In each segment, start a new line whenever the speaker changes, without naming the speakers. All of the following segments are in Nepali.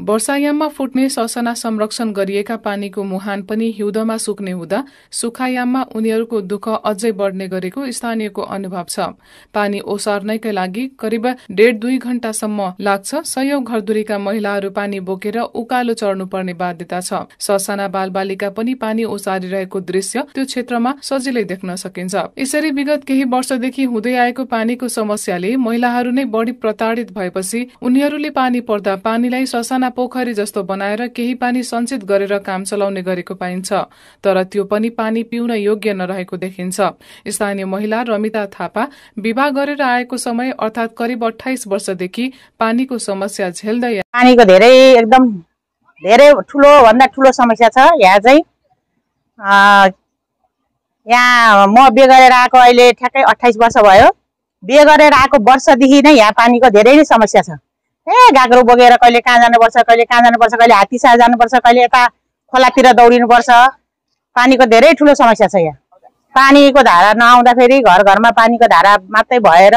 वर्षायाममा फुट्ने ससना संरक्षण गरिएका पानीको मुहान पनि हिउँदमा सुक्ने हुँदा सुखायाममा उनीहरूको दुःख अझै बढ्ने गरेको स्थानीयको अनुभव छ। पानी ओसार्नैकै लागि करिब डेढ दुई घण्टासम्म लाग्छ। सयौं घरधुरीका महिलाहरू पानी बोकेर उकालो चढ्नु पर्ने बाध्यता छ। ससाना बालबालिका पनि पानी ओसारिरहेको दृश्य त्यो क्षेत्रमा सजिलै देख्न सकिन्छ। यसरी विगत केही वर्षदेखि हुँदै आएको पानीको समस्याले महिलाहरू नै बढी प्रताडित भएपछि उनीहरूले पानी पर्दा पानीलाई ससाना पोखरी जस्तो बनाएर केही पानी सञ्चित गरेर काम चलाउने गरेको पाइन्छ तर त्यो पनि पानी पिउन योग्य नरहेको देखिन्छ। स्थानीय महिला रमिता थापा विवाह गरेर आएको समय अर्थात करिब अठाइस वर्षदेखि पानीको समस्या झेल्दै
पानीको धेरै एकदम धेरै ठुलो भन्दा ठुलो समस्या छ। यहाँ चाहिँ यहाँ म बिहे गरेर आएको अहिले ठ्याक्कै अठाइस वर्ष भयो। बिहे गरेर आएको वर्षदेखि नै यहाँ पानीको धेरै नै समस्या छ। ए गाग्रो बोकेर कहिले कहाँ जानुपर्छ कहिले कहाँ जानुपर्छ कहिले हात्तीसा जानुपर्छ कहिले यता खोलातिर दौडिनुपर्छ। पानीको धेरै ठुलो समस्या छ यहाँ। पानीको धारा नआउँदाखेरि घर घरमा पानीको धारा मात्रै भएर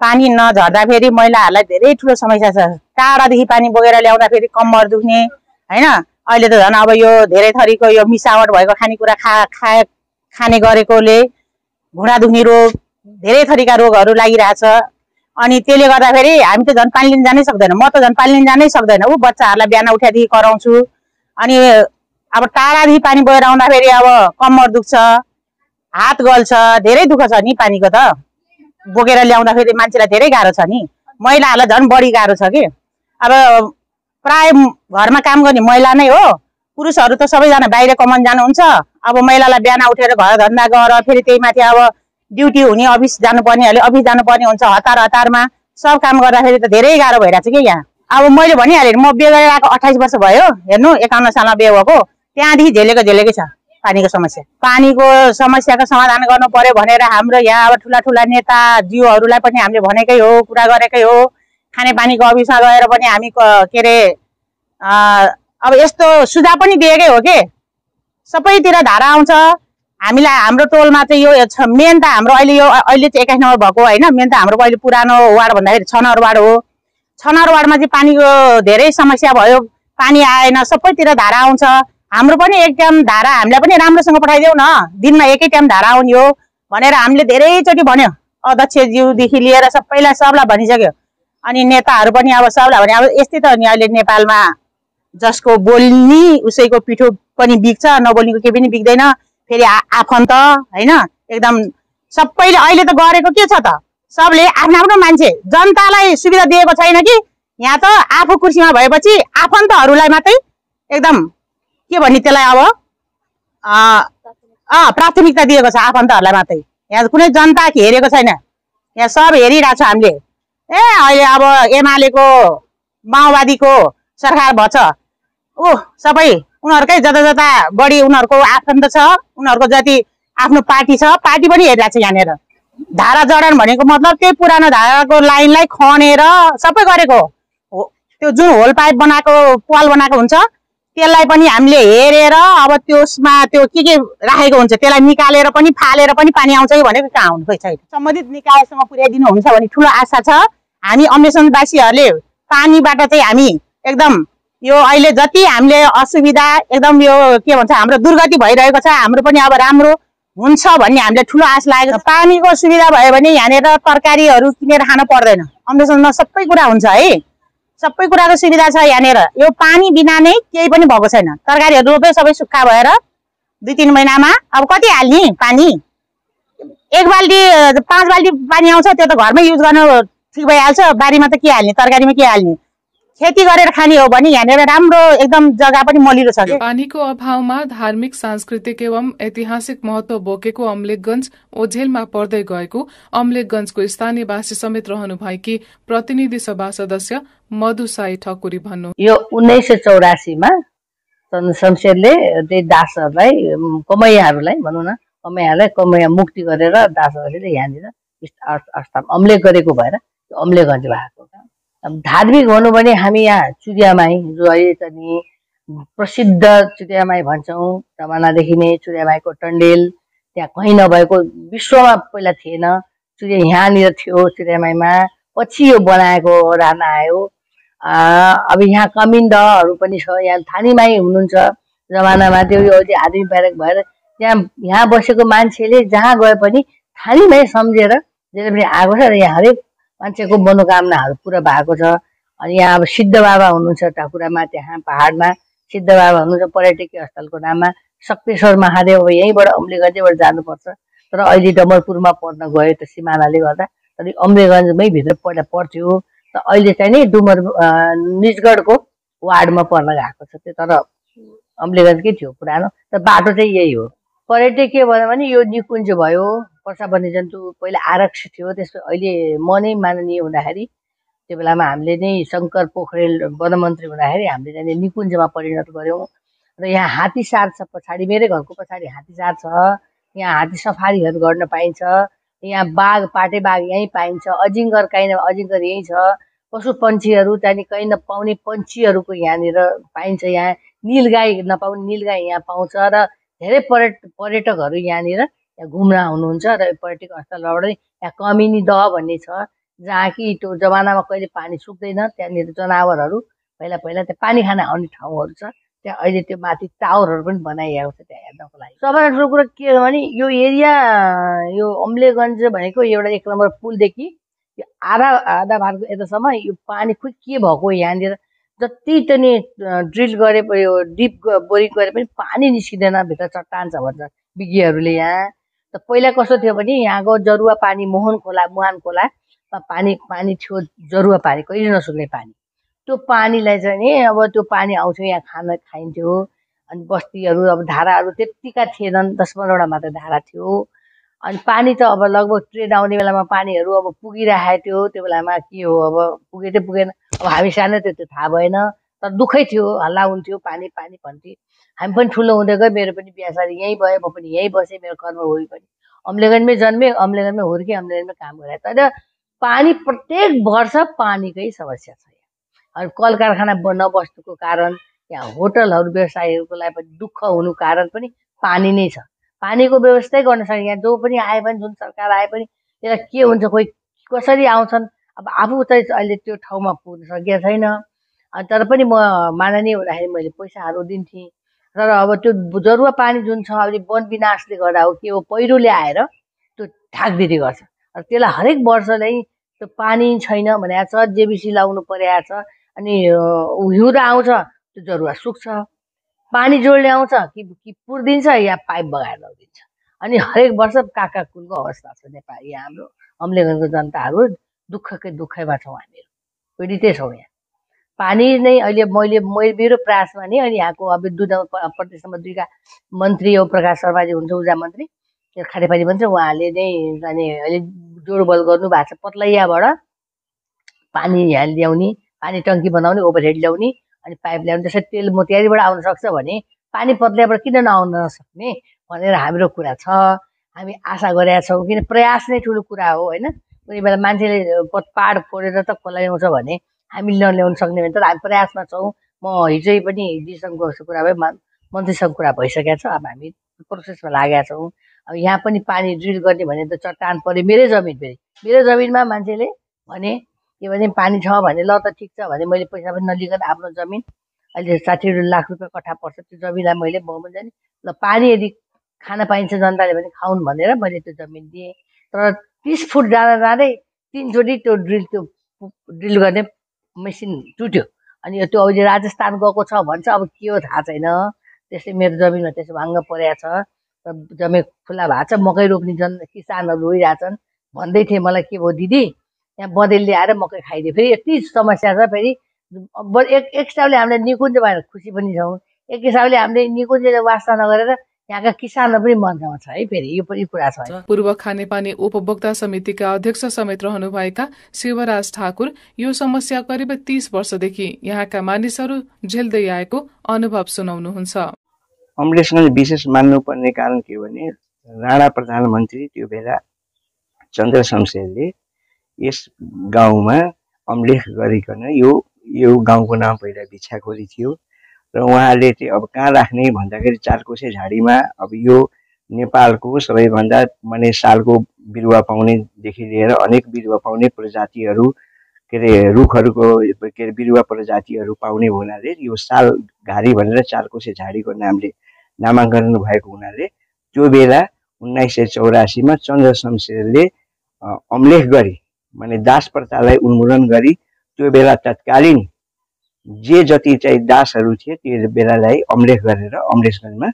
पानी नझर्दाखेरि महिलाहरूलाई धेरै ठुलो समस्या छ। टाढादेखि पानी बोकेर ल्याउँदाखेरि कम्मर दुख्ने होइन? अहिले त झन् अब यो धेरै थरीको यो मिसावट भएको खानेकुरा खा खा खाने गरेकोले घुँडा दुख्ने रोग धेरै थरीका रोगहरू लागिरहेछ। अनि त्यसले गर्दाखेरि हामी त झन् पानी लिन जानै सक्दैन। म त झन् पानी लिन जानै सक्दैन। ऊ बच्चाहरूलाई बिहान उठाएदेखि कराउँछु। अनि अब टाढादेखि पानी बोएर आउँदाखेरि अब कम्मर दुख्छ हात गल्छ धेरै दुःख छ नि पानीको त। बोकेर ल्याउँदाखेरि मान्छेलाई धेरै गाह्रो छ नि। महिलाहरूलाई झन् बढी गाह्रो छ कि। अब प्राय घरमा काम गर्ने महिला नै हो। पुरुषहरू त सबैजना बाहिर कमान जानुहुन्छ। अब महिलालाई बिहान उठेर घर धन्दा गर फेरि त्यही माथि अब ड्युटी हुने अफिस जानुपर्नेहरूले अफिस जानुपर्ने हुन्छ हतार हतारमा। सब काम गर्दाखेरि त धेरै गाह्रो भइरहेको छ कि यहाँ? अब मैले भनिहालेँ म बिहे गरेर आएको अठाइस वर्ष भयो। हेर्नु एकाउन्न सालमा बिहे भएको। त्यहाँदेखि झेलेको झेलेकै छ पानीको समस्या। पानीको समस्याको समाधान गर्नु पर्यो भनेर हाम्रो यहाँ अब ठुला ठुला नेता जिउहरूलाई पनि हामीले भनेकै हो कुरा गरेकै हो। खानेपानीको अफिसमा गएर पनि हामी के अरे अब यस्तो सुझाव पनि दिएकै हो कि? सबैतिर धारा आउँछ। हामीलाई हाम्रो टोलमा चाहिँ यो मेन त हाम्रो अहिले यो अहिले चाहिँ एक्काइस नम्बर भएको होइन मेन त हाम्रो अहिले पुरानो वार्ड भन्दाखेरि छ नम्बर वार्ड हो। छ नम्बर वार्डमा चाहिँ पानीको धेरै समस्या भयो पानी आएन सबैतिर धारा आउँछ। हाम्रो पनि एक टाइम धारा हामीलाई पनि राम्रोसँग पठाइदेऊ न दिनमा एकै टाइम धारा आउने हो भनेर हामीले धेरैचोटि भन्यो। अध्यक्षज्यूदेखि लिएर सबैलाई सबलाई भनिसक्यो। अनि नेताहरू पनि अब सबलाई भने अब यस्तै त नि अहिले नेपालमा जसको बोल्ने उसैको पिठो पनि बिग्छ नबोल्नेको केही पनि बिग्दैन। फेरि आफन्त होइन? एकदम सबैले अहिले त गरेको के छ त? सबले आफ्नो आफ्नो मान्छे जनतालाई सुविधा दिएको छैन कि? यहाँ त आफू कुर्सीमा भएपछि आफन्तहरूलाई मात्रै एकदम के भन्ने त्यसलाई अब प्राथमिकता दिएको छ आफन्तहरूलाई मात्रै। यहाँ कुनै जनता हेरेको छैन। यहाँ सब हेरिरहेको छ हामीले। ए अहिले अब एमालेको माओवादीको सरकार भएछ ऊ सबै उनीहरूकै जता जता बढी उनीहरूको आफन्त छ उनीहरूको जति आफ्नो पार्टी छ पार्टी पनि हेरिरहेको छ यहाँनिर। धारा जडान भनेको मतलब त्यही पुरानो धाराको लाइनलाई खनेर सबै गरेको हो। त्यो जुन होल पाइप बनाएको पाल बनाएको हुन्छ त्यसलाई पनि हामीले हेरेर अब त्यसमा त्यो के के राखेको हुन्छ त्यसलाई निकालेर पनि फालेर पनि पानी आउँछ कि भनेको कहाँ खोइ छैन। सम्बन्धित निकायसँग पुर्याइदिनु हुन्छ भने ठुलो आशा छ। हामी अन्वेषणवासीहरूले पानीबाट चाहिँ हामी एकदम यो अहिले जति हामीले असुविधा एकदम यो के भन्छ हाम्रो दुर्गति भइरहेको छ हाम्रो पनि अब राम्रो हुन्छ भन्ने हामीले ठुलो आश लागेको छ। पानीको सुविधा भयो भने यहाँनिर तरकारीहरू किनेर खानु पर्दैन। अन्वेषणमा सबै कुरा हुन्छ है। सबै कुराको सुविधा छ यहाँनिर। यो पानी बिना नै केही पनि भएको छैन। तरकारीहरू रोप्यो सबै सुक्खा भएर दुई तिन महिनामा। अब कति हाल्ने पानी? एक बाल्टी पाँच बाल्टी पानी आउँछ त्यो त घरमै युज गर्नु ठिक भइहाल्छ। बारीमा त के हाल्ने? तरकारीमा के हाल्ने? खेती गरेर खाने हो भने यहाँनिर राम्रो एकदम जग्गा पनि मलिलो छ
पानीको अभावमा धार्मिक सांस्कृतिक एवं ऐतिहासिक महत्व बोकेको अम्लेखगंज ओझेलमा पर्दै गएको अम्लेखगंजको स्थानीयवासी समेत रहनु भएकी प्रतिनिधि सभा सदस्य मधु साई ठकुरी भन्नु।
यो उन्नाइस सय चौरासीमा शमशेरले त्यही दासहरूलाई कमैयाहरूलाई भनौँ न कमैयाहरूलाई कमैया मुक्ति गरेर दासहरूले यहाँनिर अम्लेख गरेको भएर अम्लेखगञ्ज भएको। धार्मिक भनौँ भने हामी यहाँ चुरियामाई जो अहिले त नि प्रसिद्ध चुरियामाई भन्छौँ। जमानादेखि नै चुरियामाईको टन्डेल त्यहाँ कहीँ नभएको विश्वमा पहिला थिएन। चुरिया यहाँनिर थियो चुरियामाईमा पछि यो बनाएको राना आयो। अब यहाँ कमिन्डहरू पनि छ। यहाँ थानीमाई हुनुहुन्छ जमानामा त्यो यो आदमी ब्यारेक भएर त्यहाँ यहाँ बसेको मान्छेले जहाँ गए पनि थानीमाई सम्झेर जहिले पनि आएको छ र यहाँ हरेक मान्छेको मनोकामनाहरू पुरा भएको छ। अनि यहाँ अब सिद्ध बाबा हुनुहुन्छ टाकुरामा त्यहाँ पाहाडमा सिद्ध बाबा हुनुहुन्छ पर्यटकीय स्थलको नाममा। सक्तेश्वर महादेव अब यहीँबाट अम्लेगञ्जैबाट जानुपर्छ। तर अहिले डमरपुरमा पढ्न गयो त सिमानाले गर्दा। तर अम्लेगञ्जमै भित्र पढ पढ्थ्यो त अहिले चाहिँ नि डुमर निजगढको वार्डमा पढ्न गएको छ त्यो। तर अम्लेगञ्जकै थियो पुरानो। त बाटो चाहिँ यही हो। पर्यटकीय भन्यो भने यो निकुञ्ज भयो। वर्षा वन्यजन्तु पहिला आरक्ष थियो त्यसपछि अहिले म माननीय हुँदाखेरि त्यो बेलामा हामीले नै शङ्कर पोखरेल वनमन्त्री हुँदाखेरि हामीले चाहिँ निकुञ्जमा परिणत गऱ्यौँ। र यहाँ हात्ती सार छ पछाडि मेरै घरको पछाडि हात्ती सार छ। यहाँ हात्ती सफारीहरू गर्न पाइन्छ। यहाँ बाघ पाटे बाघ यहीँ पाइन्छ। अजिङ्गर काहीँ न अजिङ्गर यहीँ छ। पशु पन्छीहरू त्यहाँदेखि कहीँ नपाउने पन्छीहरूको यहाँनिर पाइन्छ। यहाँ निलगाई नपाउने निलगाई यहाँ पाउँछ। र धेरै पर्यट पर्यटकहरू यहाँनिर यहाँ घुम्न आउनुहुन्छ र पर्यटक स्थलबाट यहाँ कमिनी दह भन्ने छ जहाँ कि त्यो जमानामा कहिले पानी सुक्दैन त्यहाँनिर जनावरहरू पहिला पहिला त्यहाँ पानी खान आउने ठाउँहरू छ त्यहाँ अहिले त्यो माथि टावरहरू पनि बनाइएको छ त्यहाँ हेर्नको लागि। सबभन्दा ठुलो कुरो के हो भने यो एरिया यो अम्लेगञ्ज भनेको एउटा एक नम्बर पुलदेखि यो आधा आधा भागको यतासम्म यो पानी खोइ के भएको यहाँनिर? जति पनि ड्रिल गरे यो डिप बोरिङ गरे पनि पानी निस्किँदैन भित्र चट्टान छ भन्छ। विज्ञहरूले यहाँ त पहिला कस्तो थियो भने यहाँको जरुवा पानी मोहन खोला मुहान खोलामा पानी पानी थियो जरुवा पानी कहिले नसुक्ने पानी। त्यो पानीलाई चाहिँ नि अब त्यो पानी आउँथ्यो यहाँ खान खाइन्थ्यो। अनि बस्तीहरू अब धाराहरू त्यत्तिका थिएनन् दस पन्ध्रवटा मात्र धारा थियो। अनि पानी त अब लगभग ट्रेन आउने बेलामा पानीहरू अब पुगिरहेको थियो त्यो बेलामा के हो अब पुगे चाहिँ पुगेन। अब हामी सानो त्यो थाहा भएन तर दुःखै थियो हल्ला हुन्थ्यो पानी पानी भन्थे। हामी पनि ठुलो हुँदै गयो मेरो पनि बिहा यहीँ भयो म पनि यहीँ बसेँ मेरो कर्म होइ पनि। अम्लेगनमै जन्मेँ अम्लेगनमै हुर्केँ अम्लेगनमै काम गरेँ तर पानी प्रत्येक वर्ष पानीकै समस्या छ अनि कल कारखाना नबस्नुको कारण यहाँ होटलहरू व्यवसायहरूको लागि पनि दुःख हुनु कारण पनि पानी नै छ। पानीको व्यवस्थै गर्न सक्छ यहाँ जो पनि आए पनि जुन सरकार आए पनि यसलाई के हुन्छ कोही कसरी आउँछन्? अब आफू चाहिँ अहिले त्यो ठाउँमा पुग्न सकेको छैन। तर पनि म माननीय हुँदाखेरि मैले पैसाहरू दिन्थेँ। र अब त्यो जरुवा पानी जुन छ अहिले वन विनाशले गर्दा हो के हो पहिरोले आएर त्यो ढाकदिरी गर्छ। र त्यसलाई हरेक वर्ष नै त्यो पानी छैन भनेको छ जेबिसी लाउनु परेको छ अनि हिउँदो आउँछ त्यो जरुवा सुक्छ। पानी जोड्ने आउँछ कि कि पुरिदिन्छ या पाइप बगाएर लगिदिन्छ अनि हरेक वर्ष काका कुलको अवस्था छ नेपाल हाम्रो अम्लेगनको जनताहरू दुःखकै दुःखैमा छौँ हामीहरू। पीडितै छौँ यहाँ। पानी नै अहिले मैले मैले मेरो प्रयासमा नि अहिले यहाँको अब दुध प्रदेश नम्बर दुईका मन्त्री हो प्रकाश शर्माजी हुन्छ ऊर्जा मन्त्री खानेपानी मन्त्री उहाँले नै अनि अहिले जोडबल गर्नुभएको छ पत्लैयाबाट। पानी यहाँ ल्याउने पानी टङ्की बनाउने ओभरहेड ल्याउने अनि पाइप ल्याउने जस्तै तेल मोतियारीबाट आउन सक्छ भने पानी पत्लाबाट किन नआउन नसक्ने भनेर हाम्रो कुरा छ। हामी आशा गरेका छौँ किन प्रयास नै ठुलो कुरा हो होइन? कुनै बेला मान्छेले पाहाड फोडेर त खोला ल्याउँछ भने हामीले नल्याउनु सक्ने भने तर हामी प्रयासमा छौँ। म हिजै पनि हिजोसँग कुरा भयो मन्त्रीसँग कुरा भइसकेको छ। अब हामी प्रोसेसमा लागेका छौँ। अब यहाँ पनि पानी ड्रिल गर्ने भने त चट्टान पऱ्यो मेरै जमिन फेरि। मेरो जमिनमा मान्छेले भने के भने पानी छ भने ल त ठिक छ भने मैले पैसा पनि नलिकन आफ्नो जमिन अहिले साठी लाख रुपियाँ कट्ठा पर्छ। त्यो जमिनलाई मैले पनि जाने। ल पानी यदि खान पाइन्छ जनताले भने खाउन् भनेर मैले त्यो जमिन दिएँ। तर तिस फुट जाँदा जाँदै तिनचोटि त्यो ड्रिल त्यो ड्रिल गर्ने मेसिन टुट्यो। अनि त्यो अहिले राजस्थान गएको छ भन्छ अब के हो थाहा छैन। त्यसै मेरो जमिनमा त्यसो भाङ्ग परेको छ। र जमिन खुल्ला भएको छ मकै रोप्ने जन किसानहरू रोइरहेछन्। भन्दै थिएँ मलाई के भयो दिदी यहाँ बँदेल ल्याएर मकै खाइदियो। फेरि यति समस्या छ फेरि एक एक हिसाबले हामीले भएर खुसी पनि छौँ। एक हिसाबले हामीले निकुञ्जले वास्ता नगरेर यहाँका किसानहरू पनि मर्नमा छ है फेरि यो पनि कुरा छ
पूर्व खानेपानी उपभोक्ता समितिका अध्यक्ष समेत रहनुभएका शिवराज ठाकुर यो समस्या करिब तीस वर्षदेखि यहाँका मानिसहरू झेल्दै आएको अनुभव सुनाउनुहुन्छ।
अम्लेसगञ्ज विशेष मान्नुपर्ने कारण के भने राणा प्रधानमन्त्री त्यो बेला चन्द्र शमशेरले यस गाउँमा अम्लेख गरिकन यो यो गाउँको नाम पहिला भिक्षाखोरी थियो। र उहाँले चाहिँ अब कहाँ राख्ने भन्दाखेरि चारकोसे झाडीमा अब यो नेपालको सबैभन्दा माने सालको बिरुवा पाउनेदेखि लिएर अनेक बिरुवा पाउने प्रजातिहरू के अरे रुखहरूको के अरे बिरुवा प्रजातिहरू पाउने हुनाले यो साल घारी भनेर चारकोसे झाडीको नामले नामाङ्कन भएको हुनाले त्यो बेला उन्नाइस सय चौरासीमा चन्द्र शमशेरले अम्लेख गरी माने दास प्रथालाई उन्मूलन गरी त्यो बेला तत्कालीन जे जति चाहिँ दासहरू थिए त्यो बेलालाई अम्लेख गरेर अम्लेखगञ्जमा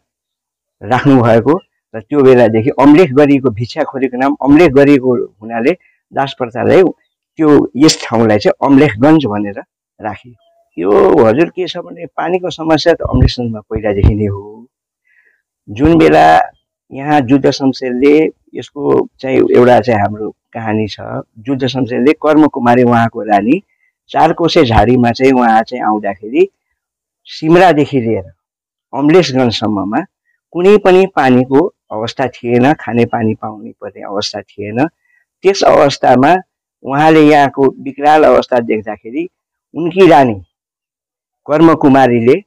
राख्नु भएको र त्यो बेलादेखि अम्लेख गरिएको भिक्षाखोरीको नाम अम्लेख गरिएको हुनाले दास प्रथालाई त्यो यस ठाउँलाई चाहिँ अम्लेखगञ्ज भनेर राखियो यो हजुर के छ भने पानीको समस्या त अम्लेखगञ्जमा पहिलादेखि नै हो। जुन बेला यहाँ जुद्ध शमशेरले यसको चाहिँ एउटा चाहिँ हाम्रो कहानी छ। जुद्ध शमशेरले कर्मकुमारी उहाँको रानी चारकोसे झाडीमा चाहिँ उहाँ चाहिँ आउँदाखेरि सिमरादेखि लिएर अम्लेशगञ्जसम्ममा कुनै पनि पानीको अवस्था थिएन खाने पानी पाउने पर्ने अवस्था थिएन। त्यस अवस्थामा उहाँले यहाँको विकराल अवस्था देख्दाखेरि उनकी रानी कर्मकुमारीले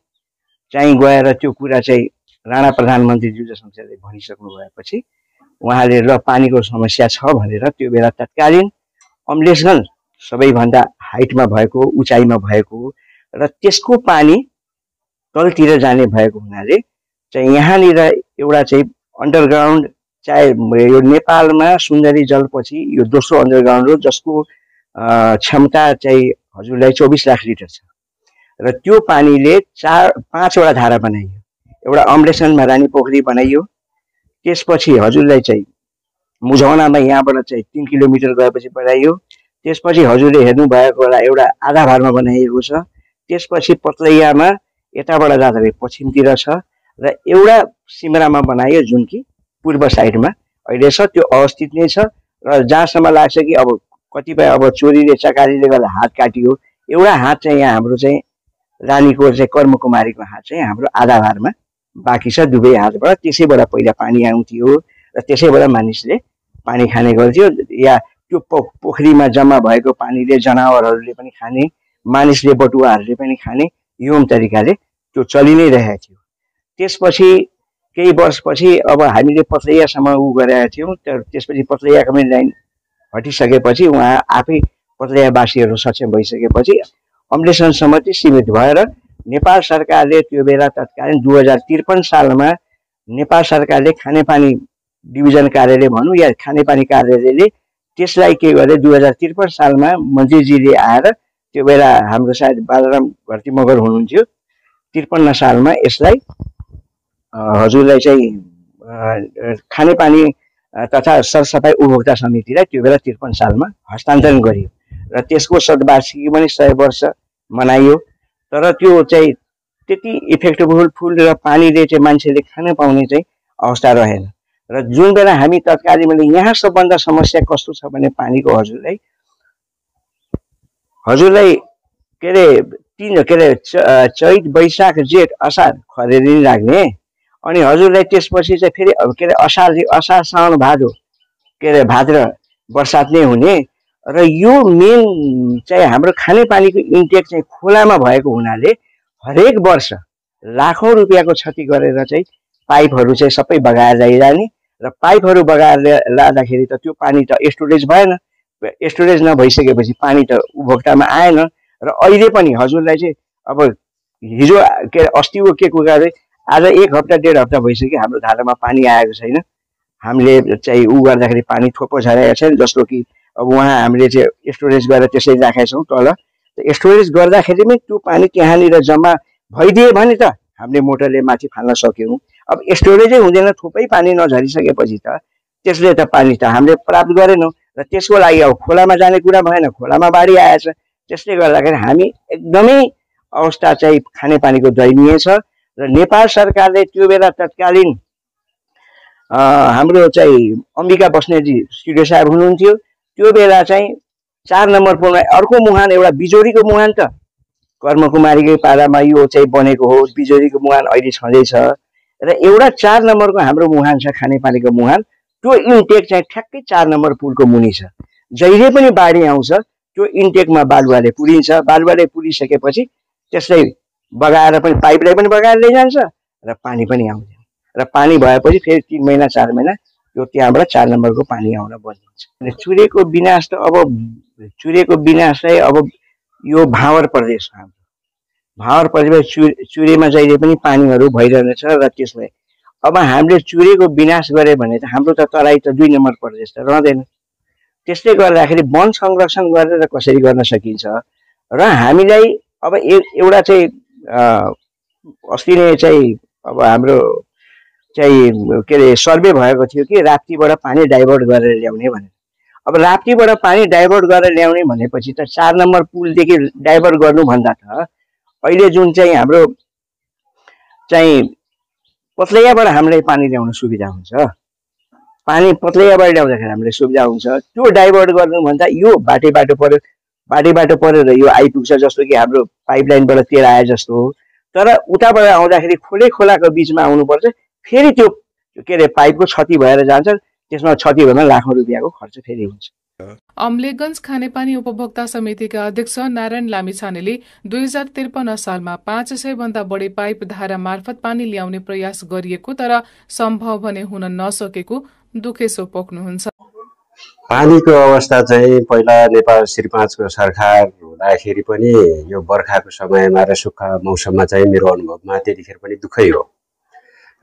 चाहिँ गएर त्यो कुरा चाहिँ राणा प्रधानमन्त्री जुज शमशेरले भनिसक्नु भएपछि उहाँले र पानीको समस्या छ भनेर त्यो बेला तत्कालीन अम्लेशगञ्ज सबैभन्दा हाइटमा भएको उचाइमा भएको र त्यसको पानी तलतिर जाने भएको हुनाले चाहिँ यहाँनिर एउटा चाहिँ अन्डरग्राउन्ड चाहे यो नेपालमा सुन्दरी जलपछि यो दोस्रो अन्डरग्राउन्ड हो जसको क्षमता चाहिँ हजुरलाई चौबिस लाख लिटर छ। र त्यो पानीले चार पाँचवटा धारा बनाइयो। एउटा अम्लेसनमा रानी पोखरी बनाइयो। त्यसपछि हजुरलाई चाहिँ मुझौनामा यहाँबाट चाहिँ तिन किलोमिटर गएपछि बनाइयो त्यसपछि हजुरले हेर्नुभएको होला एउटा आधा भारमा बनाइएको छ। त्यसपछि पत्लैयामा यताबाट जाँदाखेरि पश्चिमतिर छ र एउटा सिमरामा बनाइयो जुन कि पूर्व साइडमा। अहिले छ त्यो अवस्थित नै छ र जहाँसम्म लाग्छ कि अब कतिपय अब चोरीले चकारीले गर्दा हात काटियो। एउटा हात चाहिँ यहाँ हाम्रो चाहिँ रानीको चाहिँ कर्मकुमारीको हात चाहिँ हाम्रो आधा भारमा बाँकी छ दुवै हातबाट। त्यसैबाट पहिला पानी आउँथ्यो र त्यसैबाट मानिसले पानी खाने गर्थ्यो। या त्यो पो पोखरीमा जम्मा भएको पानीले जनावरहरूले पनि खाने मानिसले बटुवाहरूले पनि खाने यो तरिकाले त्यो चलि नै रहेको थियो। त्यसपछि केही वर्षपछि अब हामीले पत्लैयासम्म उ गरेका थियौँ तर त्यसपछि पत्लैयाको पनि लाइन हटिसकेपछि उहाँ आफै पत्लैयावासीहरू सक्षम भइसकेपछि अम्लेसनसम्म चाहिँ सीमित भएर नेपाल सरकारले त्यो बेला तत्कालीन दुई हजार त्रिपन्न सालमा नेपाल सरकारले खानेपानी डिभिजन कार्यालय भनौँ या खानेपानी कार्यालयले त्यसलाई के गरे दुई हजार त्रिपन्न सालमा मन्त्रीजीले आएर त्यो बेला हाम्रो सायद बालराम घरती मगर हुनुहुन्थ्यो त्रिपन्न सालमा यसलाई हजुरलाई चाहिँ खानेपानी तथा सरसफाइ उपभोक्ता समितिलाई त्यो बेला त्रिपन्न सालमा हस्तान्तरण गरियो। र त्यसको सद्वार्षिकी पनि सय वर्ष मनाइयो। तर त्यो चाहिँ त्यति इफेक्टेबल फुल र पानीले चाहिँ मान्छेले खान पाउने चाहिँ अवस्था रहेन। र जुन बेला हामी तत्कालीन यहाँ सबभन्दा समस्या कस्तो छ भने पानीको हजुरलाई हजुरलाई के अरे तिन के अरे चैत वैशाख जेठ असार खरेरी नै लाग्ने। अनि हजुरलाई त्यसपछि चाहिँ फेरि के अरे असार असार साउन भादो के अरे भाद्र बर्सात नै हुने। र यो मेन चाहिँ हाम्रो खानेपानीको इन्टेक चाहिँ खोलामा भएको हुनाले हरेक वर्ष लाखौँ रुपियाँको क्षति गरेर चाहिँ पाइपहरू चाहिँ सबै बगाएर लैजाने र पाइपहरू बगाएर लाँदाखेरि त त्यो पानी त स्टोरेज भएन। स्टोरेज नभइसकेपछि पानी त उपभोक्तामा आएन। र अहिले पनि हजुरलाई चाहिँ अब हिजो के अरे अस्तिको के कुरा आज एक हप्ता डेढ हप्ता भइसक्यो हाम्रो धारामा पानी आएको छैन। हामीले चाहिँ उ गर्दाखेरि पानी थोपो झरेको छैन जसको कि अब उहाँ हामीले चाहिँ स्टोरेज गरेर त्यसै राखेका छौँ तल। स्टोरेज गर्दाखेरि पनि त्यो पानी त्यहाँनिर जम्मा भइदियो भने त हामीले मोटरले माथि फाल्न सक्यौँ। अब स्टोरेजै हुँदैन थुप्रै पानी नझरिसकेपछि त त्यसले त पानी त हामीले प्राप्त गरेनौँ र त्यसको लागि अब खोलामा जाने कुरा भएन खोलामा बाढी आएछ। त्यसले गर्दाखेरि हामी एकदमै अवस्था चाहिँ खानेपानीको दयनीय छ र नेपाल सरकारले त्यो बेला तत्कालीन हाम्रो चाहिँ अम्बिका बस्नेतजी स्टुडियो साहेब हुनुहुन्थ्यो। त्यो बेला चाहिँ चार नम्बर पुलमा अर्को मुहान एउटा बिजोरीको मुहान त कर्मकुमारीकै पालामा यो चाहिँ बनेको हो बिजोरीको मुहान अहिले छँदैछ। र एउटा चार नम्बरको हाम्रो मुहान छ खानेपानीको मुहान। त्यो इन्टेक चाहिँ ठ्याक्कै चार नम्बर पुलको मुनि छ। जहिले पनि बाढी आउँछ त्यो इन्टेकमा बालुवाले पुरिन्छ। बालुवाले पुरिसकेपछि त्यसलाई बगाएर पनि पाइपलाई पनि बगाएर लैजान्छ र पानी पनि आउँछ र पानी भएपछि फेरि तिन महिना चार महिना यो त्यहाँबाट चार नम्बरको पानी आउन बन्द हुन्छ चुरेको विनाश त अब चुरेको विनाश चाहिँ अब यो भावर प्रदेश हाम्रो। भावर प्रदेश चु चुरेमा जहिले पनि पानीहरू भइरहनेछ र त्यसलाई अब हामीले चुरेको विनाश गऱ्यो भने त हाम्रो त तराई त दुई नम्बर प्रदेश त रहँदैन। त्यसले गर्दाखेरि वन संरक्षण गरेर कसरी गर्न सकिन्छ? र हामीलाई अब एउटा चाहिँ अस्ति नै चाहिँ अब हाम्रो चाहिँ के अरे सर्वे भएको थियो कि राप्तीबाट पानी डाइभर्ट गरेर ल्याउने भनेर। अब राप्तीबाट पानी डाइभर्ट गरेर ल्याउने भनेपछि त चार नम्बर पुलदेखि डाइभर्ट गर्नुभन्दा त अहिले जुन चाहिँ हाम्रो चाहिँ पत्लैयाबाट हामीलाई पानी ल्याउन सुविधा हुन्छ। पानी पत्लैयाबाट ल्याउँदाखेरि हामीलाई सुविधा हुन्छ। त्यो डाइभर्ट गर्नुभन्दा यो बाटै बाटो पऱ्यो बाटै बाटो परेर यो आइपुग्छ जस्तो कि हाम्रो पाइपलाइनबाट तेल आए जस्तो। हो तर उताबाट आउँदाखेरि खोले खोलाको बिचमा आउनुपर्छ। फेरि त्यो के अरे पाइपको क्षति भएर जान्छ। त्यसमा क्षति भएमा लाखौँ रुपियाँको खर्च फेरि हुन्छ।
अम्लेगञ्ज खानेपानी उपभोक्ता समितिका अध्यक्ष नारायण लामिछानेले दुई हजार त्रिपन्न सालमा पाँच सय भन्दा बढी पाइप धारा मार्फत पानी ल्याउने प्रयास गरिएको तर सम्भव भने हुन नसकेको दुखेसो पोख्नुहुन्छ।
पानीको अवस्था चाहिँ पहिला नेपाल श्री पाँचको सरकार हुँदाखेरि पनि यो बर्खाको समयमा र सुक्खा मौसममा चाहिँ मेरो अनुभवमा त्यतिखेर पनि दुःखै हो।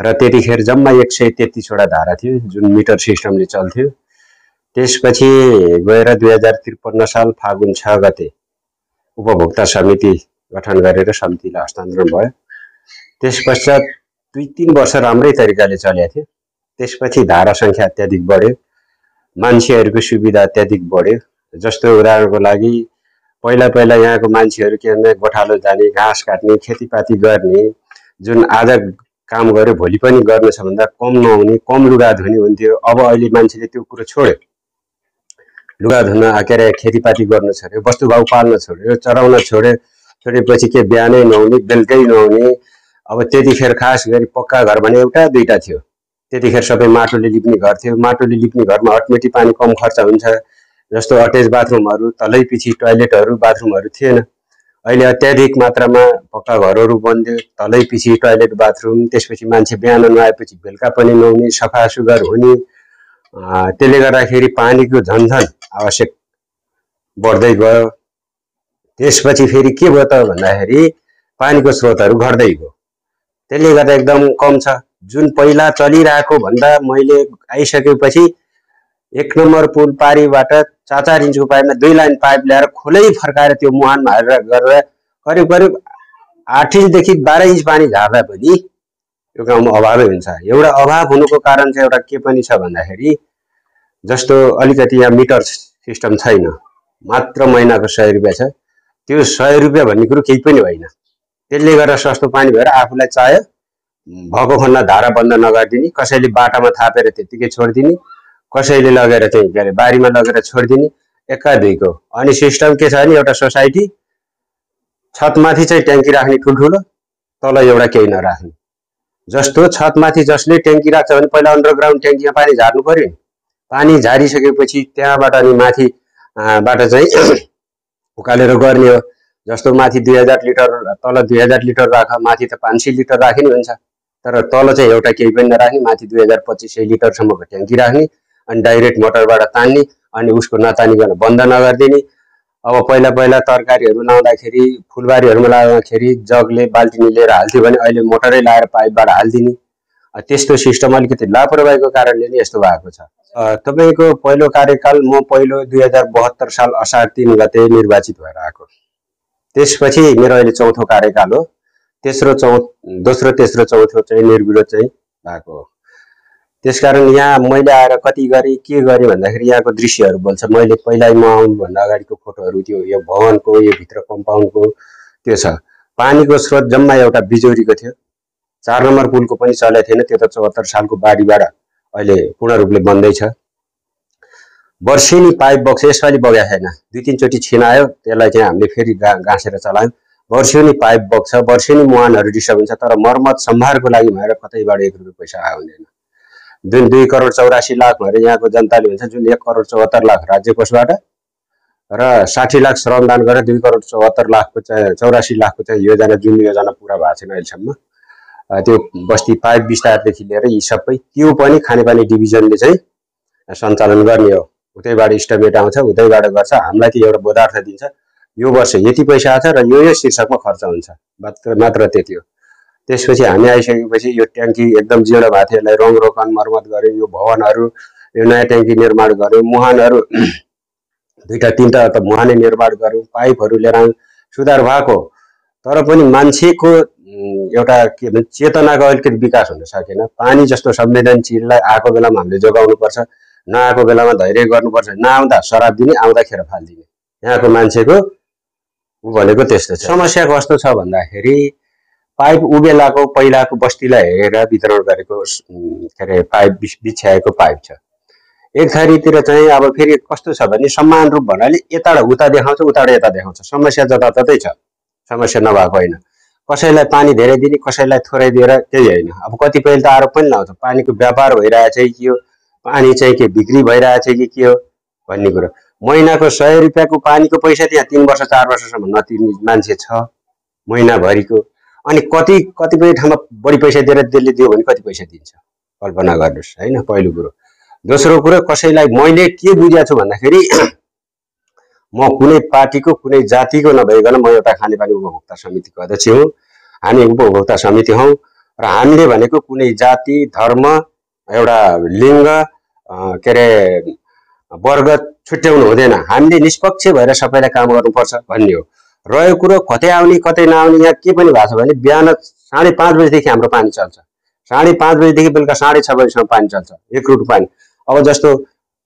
र त्यतिखेर जम्मा एक सय तेत्तिसवटा धारा थियो जुन मिटर सिस्टमले चल्थ्यो। त्यसपछि गएर दुई हजार त्रिपन्न साल फागुन छ गते उपभोक्ता समिति गठन गरेर समितिलाई हस्तान्तरण भयो। त्यस पश्चात दुई तिन वर्ष राम्रै तरिकाले चलेको थियो। त्यसपछि धारा सङ्ख्या अत्याधिक बढ्यो मान्छेहरूको सुविधा अत्याधिक बढ्यो। जस्तो उदाहरणको लागि पहिला पहिला यहाँको मान्छेहरू के भन्दा गोठालो जाने घाँस काट्ने खेतीपाती गर्ने जुन आज काम गर्यो भोलि पनि गर्न छ भन्दा कम नहुने कम लुगा धुने हुन्थ्यो। अब अहिले मान्छेले त्यो कुरो छोड्यो। लुगा धुन के अरे खेतीपाती गर्न छोड्यो वस्तुभाउ पाल्न छोड्यो चराउन छोड्यो। छोडेपछि के बिहानै नहुने बेलुकै नहुने अब त्यतिखेर खास गरी पक्का घर भने एउटा दुईवटा थियो। त्यतिखेर सबै माटोले लिप्ने घर थियो। माटोले लिप्ने घरमा अटोमेटिक पानी कम खर्च हुन्छ। जस्तो अट्याच बाथरुमहरू तलै पछि टोयलेटहरू बाथरुमहरू थिएन। अहिले अत्याधिक मात्रामा पक्का घरहरू बन्यो तलै पछि टोयलेट बाथरुम त्यसपछि मान्छे बिहान नुहाएपछि बेलुका पनि नुहाउने सफा सुग्घर हुने त्यसले गर्दाखेरि पानीको झन् झन् आवश्यक बढ्दै गयो। त्यसपछि फेरि के भयो त भन्दाखेरि पानीको स्रोतहरू घट्दै गयो। त्यसले गर्दा एकदम कम छ। जुन पहिला चलिरहेको भन्दा मैले आइसकेपछि एक नम्बर पुल पारीबाट चार चार इन्चको पाइपमा दुई लाइन पाइप ल्याएर खोलै फर्काएर त्यो मुहानमा हालेर गरेर करिब करिब आठ इन्चदेखि बाह्र इन्च पानी झार्दा पनि यो गाउँमा अभावै हुन्छ। एउटा अभाव हुनुको कारण चाहिँ एउटा के पनि छ भन्दाखेरि जस्तो अलिकति यहाँ मिटर सिस्टम छैन मात्र महिनाको सय रुपियाँ छ। त्यो सय रुपियाँ भन्ने कुरो केही पनि होइन। त्यसले गर्दा सस्तो पानी भएर आफूलाई चाह्यो भएको खण्डमा धारा बन्द नगरिदिने कसैले बाटामा थापेर त्यत्तिकै छोडिदिने कसैले लगेर चाहिँ के अरे बारीमा लगेर छोडिदिने एका दुईको अनि सिस्टम के छ भने एउटा सोसाइटी छतमाथि चाहिँ ट्याङ्की राख्ने ठुल्ठुलो तल एउटा केही नराख्ने। जस्तो छतमाथि जसले ट्याङ्की राख्छ भने पहिला अन्डरग्राउन्ड ट्याङ्कीमा पानी झार्नु पर्यो नि पानी झारिसकेपछि त्यहाँबाट अनि माथि बाट चाहिँ उकालेर गर्ने हो। जस्तो माथि दुई हजार लिटर तल दुई हजार लिटर राख माथि त पाँच सय लिटर राखे नि हुन्छ। तर तल चाहिँ एउटा केही पनि नराख्ने माथि दुई हजार पच्चिस सय लिटरसम्मको ट्याङ्की राख्ने। अनि डाइरेक्ट मोटरबाट तान्ने अनि उसको नतानिकन बन्द नगरिदिने। अब पहिला पहिला तरकारीहरू लाउँदाखेरि फुलबारीहरूमा लाउँदाखेरि जगले बाल्टिनी लिएर हाल्थ्यो भने अहिले मोटरै लाएर पाइपबाट हालिदिने। त्यस्तो सिस्टम अलिकति लापरवाहीको कारणले नै यस्तो भएको छ। तपाईँको पहिलो कार्यकाल म पहिलो दुई हजार बहत्तर साल असार तिन गते निर्वाचित भएर आएको। त्यसपछि मेरो अहिले चौथो कार्यकाल हो। तेस्रो चौ दोस्रो तेस्रो चौथो चाहिँ निर्विरोध चाहिँ भएको हो। त्यसकारण यहाँ मैले आएर कति गरेँ के गरेँ भन्दाखेरि यहाँको दृश्यहरू बोल्छ मैले पहिला म आउनुभन्दा अगाडिको फोटोहरू त्यो यो भवनको यो भित्र कम्पाउन्डको त्यो छ। पानीको स्रोत जम्मा एउटा बिजोरीको थियो। चार नम्बर पुलको पनि चलेको थिएन त्यो त चौहत्तर सालको बाढीबाट अहिले पूर्ण रूपले बन्दैछ वर्षेनी पाइप बक्स यसपालि बगेको छैन। दुई तिनचोटि छिनायो त्यसलाई चाहिँ हामीले फेरि गा गाँसेर चलायौँ। वर्षेनी पाइप बग्छ वर्षेनी मुहानहरू डिस्टर्ब हुन्छ तर मर्मत सम्भारको लागि भएर कतैबाट एक रुपियाँ पैसा आयो हुँदैन। जुन दुई करोड चौरासी लाख भएर यहाँको जनताले हुन्छ जुन एक करोड चौहत्तर लाख राज्य कोषबाट र साठी लाख श्रमदान गरेर दुई करोड चौहत्तर लाखको चाहिँ चौरासी लाखको चाहिँ योजना जुन योजना पुरा भएको छैन अहिलेसम्म त्यो बस्ती पाइप विस्तारदेखि लिएर यी सबै त्यो पनि खानेपानी डिभिजनले चाहिँ सञ्चालन गर्ने हो। उतैबाट इस्टिमेट आउँछ उतैबाट गर्छ हामीलाई त्यो एउटा पदार्थ दिन्छ। यो वर्ष यति पैसा आएको छ र यो यो शीर्षकमा खर्च हुन्छ। मात्र मात्र त्यति हो। त्यसपछि हामी आइसकेपछि यो ट्याङ्की एकदम जिउँडो भएको थियो। यसलाई रङ रोकन मर्मत गऱ्यो यो भवनहरू यो नयाँ ट्याङ्की निर्माण गऱ्यो मुहानहरू दुईवटा तिनवटा त मुहानै निर्माण गऱ्यौँ पाइपहरू लिएर सुधार भएको। तर पनि मान्छेको एउटा के भन्छ चेतनाको अलिकति विकास हुन सकेन। पानी जस्तो संवेदनशीललाई आएको बेलामा हामीले जोगाउनुपर्छ। नआएको बेलामा धैर्य गर्नुपर्छ। नआउँदा शराब दिने आउँदाखेरि फालिदिने यहाँको मान्छेको ऊ भनेको त्यस्तो छ। समस्या कस्तो छ भन्दाखेरि पाइप उबेलाको पहिलाको बस्तीलाई हेरेर वितरण गरेको के अरे पाइप बिछ्याएको पाइप छ। एक थरीतिर चाहिँ अब फेरि कस्तो छ भने समान रूप भन्नाले यताबाट उता देखाउँछ उताबाट यता देखाउँछ। समस्या जताततै छ। समस्या नभएको होइन। कसैलाई पानी धेरै दिने कसैलाई थोरै दिएर त्यही होइन। अब कतिपयले त आरोप पनि लाउँछ पानीको व्यापार भइरहेछ कि के हो पानी चाहिँ के बिक्री भइरहेछ कि के हो? भन्ने कुरो। महिनाको सय रुपियाँको पानीको पैसा त्यहाँ तिन वर्ष चार वर्षसम्म नतिर्ने मान्छे छ। महिनाभरिको अनि कति कतिपय ठाउँमा बढी पैसा दिएर त्यसले दियो भने कति पैसा दिन्छ? कल्पना गर्नुहोस् होइन? पहिलो कुरो। दोस्रो कुरो कसैलाई मैले के बुझेको छु भन्दाखेरि म कुनै पार्टीको कुनै जातिको नभइकन म एउटा खानेपानी उपभोक्ता समितिको अध्यक्ष हुँ। हामी उपभोक्ता समिति हौँ र हामीले भनेको कुनै जाति धर्म एउटा लिङ्ग के अरे वर्ग छुट्याउनु हुँदैन। हामीले निष्पक्ष भएर सबैलाई काम गर्नुपर्छ भन्ने हो। रहेको कुरो कतै आउने कतै नआउने यहाँ के पनि भएको छ भने बिहान साढे पाँच बजीदेखि हाम्रो पानी चल्छ। साढे पाँच बजीदेखि बेलुका साढे छ बजीसम्म पानी चल्छ एक रुट पानी। अब जस्तो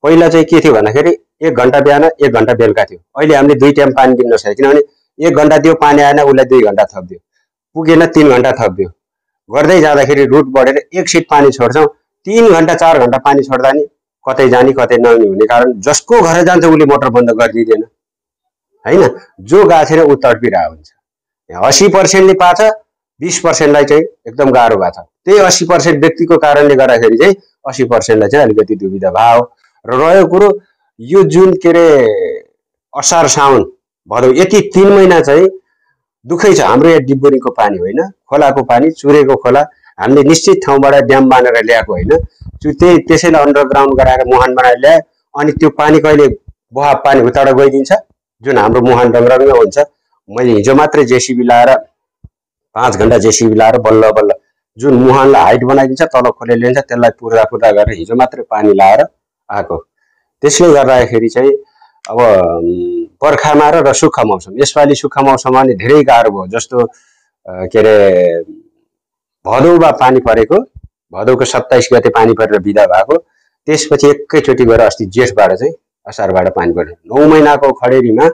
पहिला चाहिँ के थियो भन्दाखेरि एक घन्टा बिहान एक घन्टा बेलुका थियो। अहिले हामीले दुई टाइम पानी दिन नसके किनभने एक घन्टा दियो पानी आएन उसलाई दुई घन्टा थपिदियो। पुगेन तिन घन्टा थपिदियो। गर्दै जाँदाखेरि रुट बढेर एक सिट पानी छोड्छौँ। तिन घन्टा चार घन्टा पानी छोड्दा नि कतै जाने कतै नआउने हुने कारण जसको घर जान्छ उसले मोटर बन्द गरिदिँदैन। होइन? जो छैन ऊ तडपिरहेको हुन्छ। असी पर्सेन्टले पाछ बिस पर्सेन्टलाई चाहिँ एकदम गाह्रो भएको छ त्यही अस्सी पर्सेन्ट व्यक्तिको कारणले गर्दाखेरि चाहिँ अस्सी पर्सेन्टलाई चाहिँ अलिकति दुविधा भयो। र रह्यो कुरो यो जुन के अरे असार साउन भदौ यति तिन महिना चाहिँ दुःखै छ। हाम्रो यहाँ डिब्बोरीको पानी होइन खोलाको पानी चुरेको खोला। हामीले निश्चित ठाउँबाट ड्याम बाँधेर ल्याएको होइन। त्यही त्यसैलाई अन्डरग्राउन्ड गराएर मुहान बनाएर ल्यायो। अनि त्यो पानी कहिले बहा पानी उताबाट गइदिन्छ। जुन हाम्रो मुहान डङ्ग्रङ्ग हुन्छ मैले हिजो मात्रै जेसिबी लाएर पाँच घन्टा जेसिबी लाएर बल्ल बल्ल जुन मुहानलाई हाइट बनाइदिन्छ तल खोले लिन्छ त्यसलाई पुर्दा पुर्दा गरेर हिजो मात्रै पानी लाएर आएको। त्यसले गर्दाखेरि चाहिँ अब बर्खामा र सुक्खा मौसम। यसपालि सुक्खा मौसममा नि धेरै गाह्रो भयो जस्तो के अरे भदौमा पानी परेको भदौको सत्ताइस गते पानी परेर बिदा भएको त्यसपछि एकैचोटि गएर अस्ति जेठबाट चाहिँ असारबाट पानी पऱ्यो नौ महिनाको खडेरीमा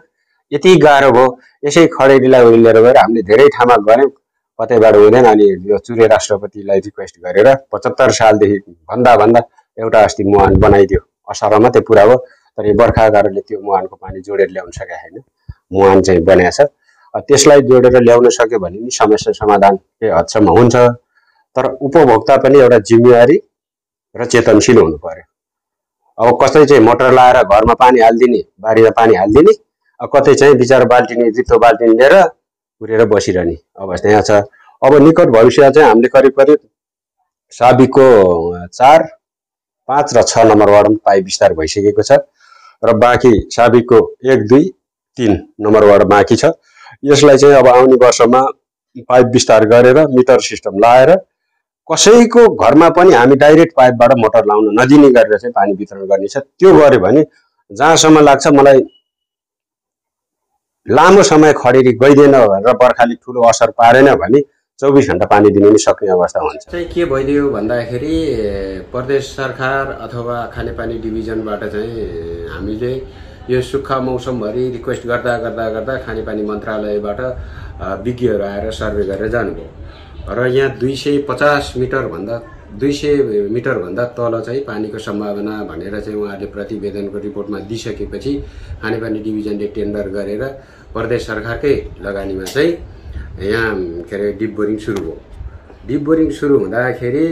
यति गाह्रो भयो यसै खडेरीलाई लिएर गएर हामीले धेरै ठाउँमा गऱ्यौँ कतैबाट हुँदैन अनि यो चुरे राष्ट्रपतिलाई रिक्वेस्ट गरेर पचहत्तर सालदेखि भन्दा भन्दा एउटा अस्ति मुहान बनाइदियो। असारमा मात्रै पुरा भयो तर यो बर्खा कारणले त्यो मुहानको पानी जोडेर ल्याउन सकेको छैन। मुहान चाहिँ बनाएको छ। त्यसलाई जोडेर ल्याउन सक्यो भने नि समस्या समाधान केही हदसम्म हुन्छ। तर उपभोक्ता पनि एउटा जिम्मेवारी र चेतनशील हुनु पर्यो। अब कसै चाहिँ मोटर लाएर घरमा पानी हालिदिने बारीमा पानी हालिदिने कतै चाहिँ बिचरा बाल्टिने रित्तो बाल्टिने लिएर पुरेर बसिरहने अवस्था यहाँ छ। अब निकट भविष्य चाहिँ हामीले करिब करिब साबिकको चार पाँच र छ नम्बरबाट पनि पाइप विस्तार भइसकेको छ र बाँकी साबिकको एक दुई तिन नम्बरबाट बाँकी छ। यसलाई चाहिँ अब आउने वर्षमा पाइप विस्तार गरेर मिटर सिस्टम लाएर कसैको घरमा पनि हामी डाइरेक्ट पाइपबाट मोटर लाउन नदिने गरेर चाहिँ पानी वितरण गर्ने छ। त्यो गऱ्यो भने जहाँसम्म लाग्छ मलाई लामो समय खडेरी गइदिएन भनेर बर्खाले ठुलो असर पारेन भने चौबिस घन्टा पानी दिनु पनि सक्ने अवस्था हुन्छ।
चाहिँ के भइदियो भन्दाखेरि प्रदेश सरकार अथवा खानेपानी डिभिजनबाट चाहिँ हामीले यो सुक्खा मौसमभरि रिक्वेस्ट गर्दा गर्दा गर्दा खानेपानी मन्त्रालयबाट विज्ञहरू आएर सर्वे गरेर जानुभयो। र यहाँ दुई सय पचास मिटरभन्दा दुई सय मिटरभन्दा तल चाहिँ पानीको सम्भावना भनेर चाहिँ उहाँहरूले प्रतिवेदनको रिपोर्टमा दिइसकेपछि खानेपानी डिभिजनले टेन्डर गरेर प्रदेश सरकारकै लगानीमा चाहिँ यहाँ के अरे डिप बोरिङ सुरु भयो डिप बोरिङ सुरु हुँदाखेरि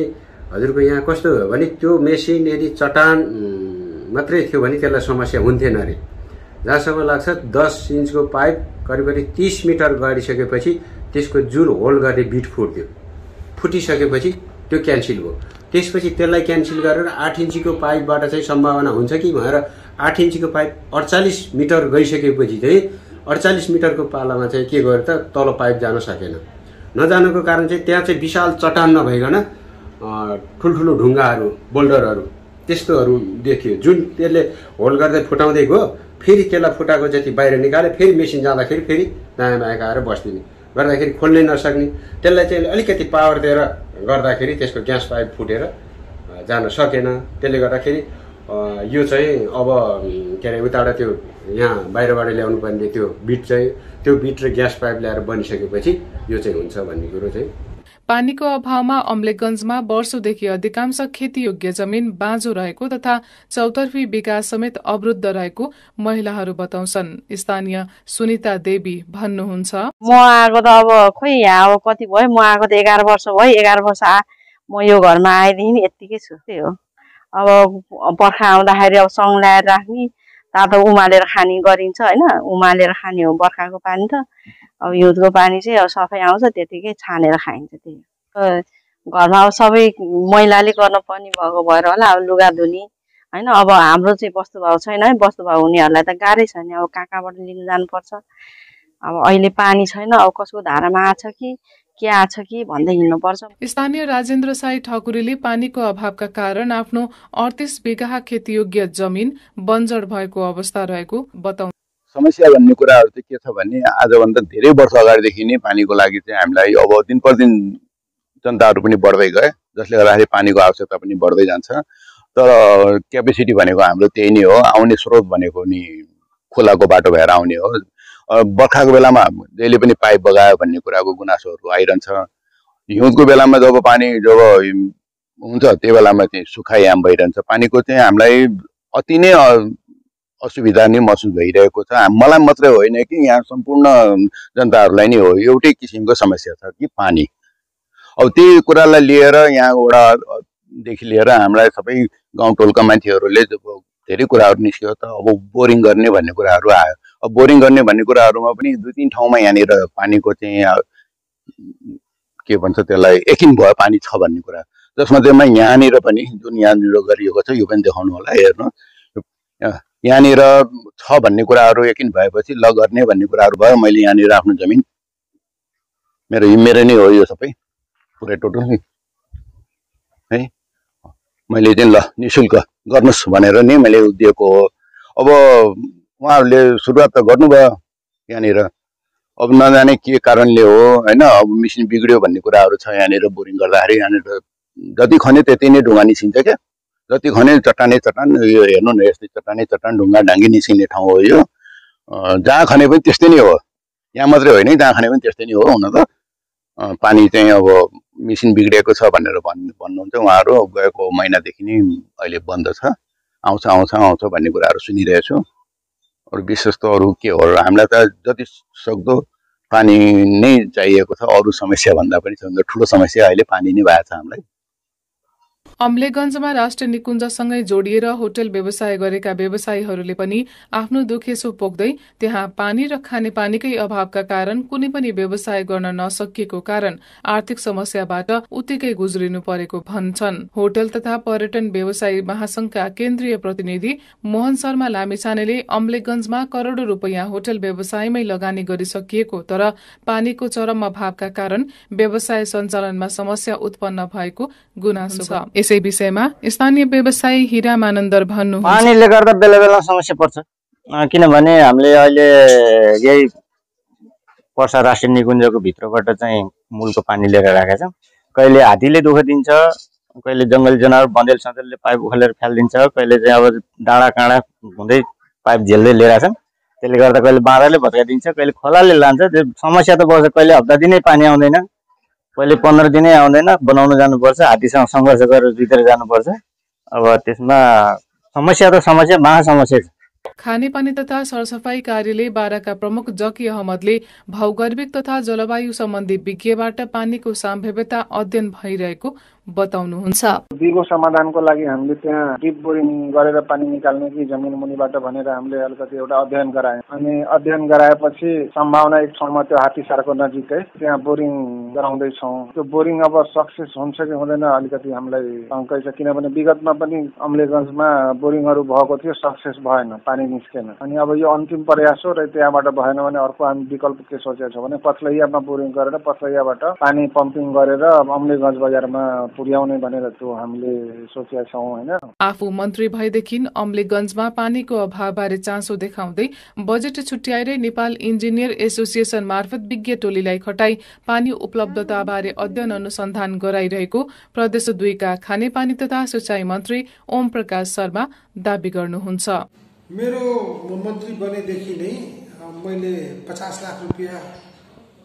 हजुरको यहाँ कस्तो हो भने त्यो मेसिन यदि चट्टान मात्रै थियो भने त्यसलाई समस्या हुन्थेन अरे। जहाँसम्म लाग्छ दस इन्चको पाइप करिब करिब तिस मिटर गाडिसकेपछि त्यसको जुन होल्ड गर्ने बिट फुट्यो। फुटिसकेपछि त्यो क्यान्सिल भयो।
त्यसपछि त्यसलाई क्यान्सल गरेर आठ इन्चीको पाइपबाट चाहिँ सम्भावना हुन्छ कि भनेर आठ इन्चीको पाइप अडचालिस मिटर गइसकेपछि चाहिँ अडचालिस मिटरको पालामा चाहिँ के गर्यो त तल पाइप जान सकेन। नजानुको कारण चाहिँ त्यहाँ चाहिँ विशाल चट्टान नभइकन ठुल्ठुलो ढुङ्गाहरू बोल्डरहरू त्यस्तोहरू देखियो। जुन त्यसले होल्ड गर्दै फुटाउँदै गयो फेरि त्यसलाई फुटाएको जति बाहिर निकाल्यो फेरि मेसिन जाँदाखेरि फेरि दायाँ बायाँ आएर बस्दिने। गर्दाखेरि खोल्नै नसक्ने। त्यसलाई चाहिँ अलिकति पावर दिएर गर्दाखेरि त्यसको ग्यास पाइप फुटेर जान सकेन। त्यसले गर्दाखेरि यो चाहिँ अब के अरे उताबाट त्यो यहाँ बाहिरबाट ल्याउनु पर्ने त्यो बिट चाहिँ त्यो बिट र ग्यास पाइप ल्याएर बनिसकेपछि यो चाहिँ हुन्छ भन्ने कुरो चाहिँ।
पानीको अभावमा अम्लेखगञ्जमा वर्षौंदेखि अधिकांश खेतीयोग्य जमिन बाँझो रहेको तथा चौतर्फी विकास समेत अवरुद्ध रहेको महिलाहरू बताउँछन्। स्थानीय सुनिता देवी भन्नुहुन्छ।
म आएको त अब खोइ यहाँ अब कति भयो? म आएको त एघार वर्ष भयो। एघार वर्ष म यो घरमा आएदेखि यत्तिकै छु। त्यही हो। अब बर्खा आउँदाखेरि अब सङ ल्याएर राख्ने तातो उमालेर खाने गरिन्छ होइन? उमालेर खाने हो बर्खाको पानी त। अब हिउँदको पानी चाहिँ अब सफै आउँछ त्यतिकै छानेर खाइन्छ त्यही घरमा अब सबै महिलाले गर्न पर्ने भएको भएर होला अब लुगा धुने होइन? अब हाम्रो चाहिँ वस्तुभाव छैन है। वस्तुभाव हुनेहरूलाई त गाह्रै छ नि। अब कहाँ कहाँबाट लिनु जानुपर्छ। अब अहिले पानी छैन अब कसको धारामा आछ कि? के आछ कि भन्दै हिँड्नुपर्छ।
स्थानीय राजेन्द्र साई ठकुरीले पानीको अभावका कारण आफ्नो अडतिस बिघा खेतीयोग्य जमिन बन्जर भएको अवस्था रहेको बताउनु
समस्या भन्ने कुराहरू चाहिँ के छ भने आजभन्दा धेरै वर्ष अगाडिदेखि नै पानीको लागि चाहिँ हामीलाई अब दिन प्रतिदिन जनताहरू पनि बढ्दै गए जसले गर्दाखेरि पानीको आवश्यकता पनि बढ्दै जान्छ। तर क्यापेसिटी भनेको हाम्रो त्यही नै हो आउने स्रोत भनेको नि खोलाको बाटो भएर आउने हो। बर्खाको बेलामा जहिले पनि पाइप बगायो भन्ने कुराको गुनासोहरू आइरहन्छ। हिउँदको बेलामा जब पानी जब हुन्छ त्यो बेलामा चाहिँ सुखायाम भइरहन्छ। पानीको चाहिँ हामीलाई अति नै असुविधा नै महसुस भइरहेको छ। मलाई मात्रै होइन कि यहाँ सम्पूर्ण जनताहरूलाई नै हो। एउटै किसिमको समस्या छ कि पानी। अब त्यही कुरालाई लिएर यहाँबाट देखि लिएर हामीलाई सबै गाउँ टोलका मान्छेहरूले धेरै कुराहरू निस्क्यो त अब बोरिङ गर्ने भन्ने कुराहरू आयो। अब बोरिङ गर्ने भन्ने कुराहरूमा पनि दुई तिन ठाउँमा यहाँनिर पानीको चाहिँ के भन्छ त्यसलाई यकिन भयो पानी छ भन्ने कुरा। जसमध्येमा यहाँनिर पनि जुन यहाँनिर गरिएको छ यो पनि देखाउनु होला हेर्नु। यहाँनिर छ भन्ने कुराहरू यकिन भएपछि ल गर्ने भन्ने कुराहरू भयो मैले यहाँनिर आफ्नो जमिन। मेरो मेरो नै हो यो सबै। पुरै टोटल। नै है? मैले चाहिँ ल नि शुल्क गर्नुहोस् भनेर नै मैले दिएको हो। अब उहाँहरूले सुरुवात त गर्नुभयो यहाँनिर। अब नजाने के कारणले हो होइन? अब मिसिन बिग्रियो भन्ने कुराहरू छ यहाँनिर बोरिङ गर्दाखेरि। यहाँनिर जति खन्यो त्यति नै ढुङ्गा निस्किन्छ क्या। जति खन्यो चट्टानै चट्टान यो हेर्नु न यस्तै चट्टानै चट्टान ढुङ्गा ढाङ्गी निस्किने ठाउँ हो यो। जहाँ खने पनि त्यस्तै नै हो। यहाँ मात्रै होइन जहाँ खने पनि त्यस्तै नै हो हुन त। पानी चाहिँ अब मिसिन बिग्रिएको छ भनेर भन् भन्नुहुन्छ उहाँहरू। गएको महिनादेखि नै अहिले बन्द छ। आउँछ आउँछ आउँछ भन्ने कुराहरू सुनिरहेको छु अरू विशेष अरू के हो र हामीलाई त जति सक्दो पानी नै चाहिएको छ अरू समस्या भन्दा पनि ठुलो समस्या अहिले पानी नै भएको छ हामीलाई।
अम्लेगञ्जमा राष्ट्रिय निकुञ्जसँगै जोडिएर होटल व्यवसाय गरेका व्यवसायीहरूले पनि आफ्नो दुखेसो पोख्दै त्यहाँ पानी र खानेपानीकै अभावका कारण कुनै पनि व्यवसाय गर्न नसकिएको कारण आर्थिक समस्याबाट उत्तिकै गुज्रिनु परेको भन्छन्। होटल तथा पर्यटन व्यवसायी महासंघका केन्द्रीय प्रतिनिधि मोहन शर्मा लामिछानेले अम्लेगञ्जमा करोड़ौं रूपियाँ होटल व्यवसायमै लगानी गरिसकिएको तर पानीको चरम अभावका कारण व्यवसाय सञ्चालनमा समस्या उत्पन्न भएको गुनासो छ। यसै विषयमा स्थानीय व्यवसायी हिरा मानन्दर भन्नुहुन्छ।
पानीले गर्दा बेला बेला समस्या पर्छ। किनभने हामीले अहिले यही पर्सा राष्ट्रिय निकुञ्जको भित्रबाट चाहिँ मूलको पानी लिएर राखेका छौँ। कहिले हात्तीले दुःख दिन्छ कहिले जङ्गली जनावर बन्देल सन्देलले पाइप उखालेर फालिदिन्छ कहिले चाहिँ अब डाँडा काँडा हुँदै पाइप झेल्दै लिएर छन्। त्यसले गर्दा कहिले बाँदरले भत्काइदिन्छ कहिले खोलाले लान्छ। त्यो समस्या त पर्छ कहिले हप्ता दिनै पानी आउँदैन। कहिले पन्ध्र दिनै आउँदैन बनाउनु जानुपर्छ हात्तीसँग सङ्घर्ष गरेर जितेर जानुपर्छ। अब त्यसमा समस्या त समस्या महासमस्या छ।
खानेपानी तथा सरसफाई कार्यालय बाराका प्रमुख जकी अहमदले भौगर्भिक तथा जलवायु सम्बन्धी विज्ञबाट पानीको सम्भाव्यता अध्ययन भइरहेको बताउनुहुन्छ।
दिगो समाधानको लागि हामीले त्यहाँ डिप बोरिङ गरेर पानी निकाल्ने कि जमिन मुनिबाट भनेर हामीले अलिकति एउटा अध्ययन गरायौँ। अनि अध्ययन गराएपछि सम्भावना एक ठाउँमा त्यो हात्तीसारको नजिकै त्यहाँ बोरिङ गराउँदैछौँ। त्यो बोरिङ अब सक्सेस हुन्छ कि हुँदैन अलिकति हामीलाई शङ्कै छ। किनभने विगतमा पनि अम्लेगञ्जमा बोरिङहरू भएको थियो सक्सेस भएन पानी निस्केन। अनि अब यो अन्तिम प्रयास हो र त्यहाँबाट भएन भने अर्को हामी विकल्प के सोचेको छौँ भने पथलैयामा बोरिङ गरेर पथलैयाबाट पानी पम्पिङ गरेर अम्लेगञ्ज बजारमा पुर्याउने भनेर त्यो हामीले सोचेका छौँ होइन।
आफू मन्त्री भएदेखि अम्लेगञ्जमा पानीको अभावबारे चासो देखाउँदै बजेट छुट्याएरै नेपाल इन्जिनियर एसोसिएसन मार्फत विज्ञ टोलीलाई खटाई पानी उपलब्धताबारे अध्ययन अनुसन्धान गराइरहेको प्रदेश दुईका खानेपानी तथा सिंचाई मन्त्री ओम प्रकाश शर्मा दावी गर्नुहुन्छ।
मेरो मन्त्री बनेदेखि नै मैले पचास लाख रुपियाँ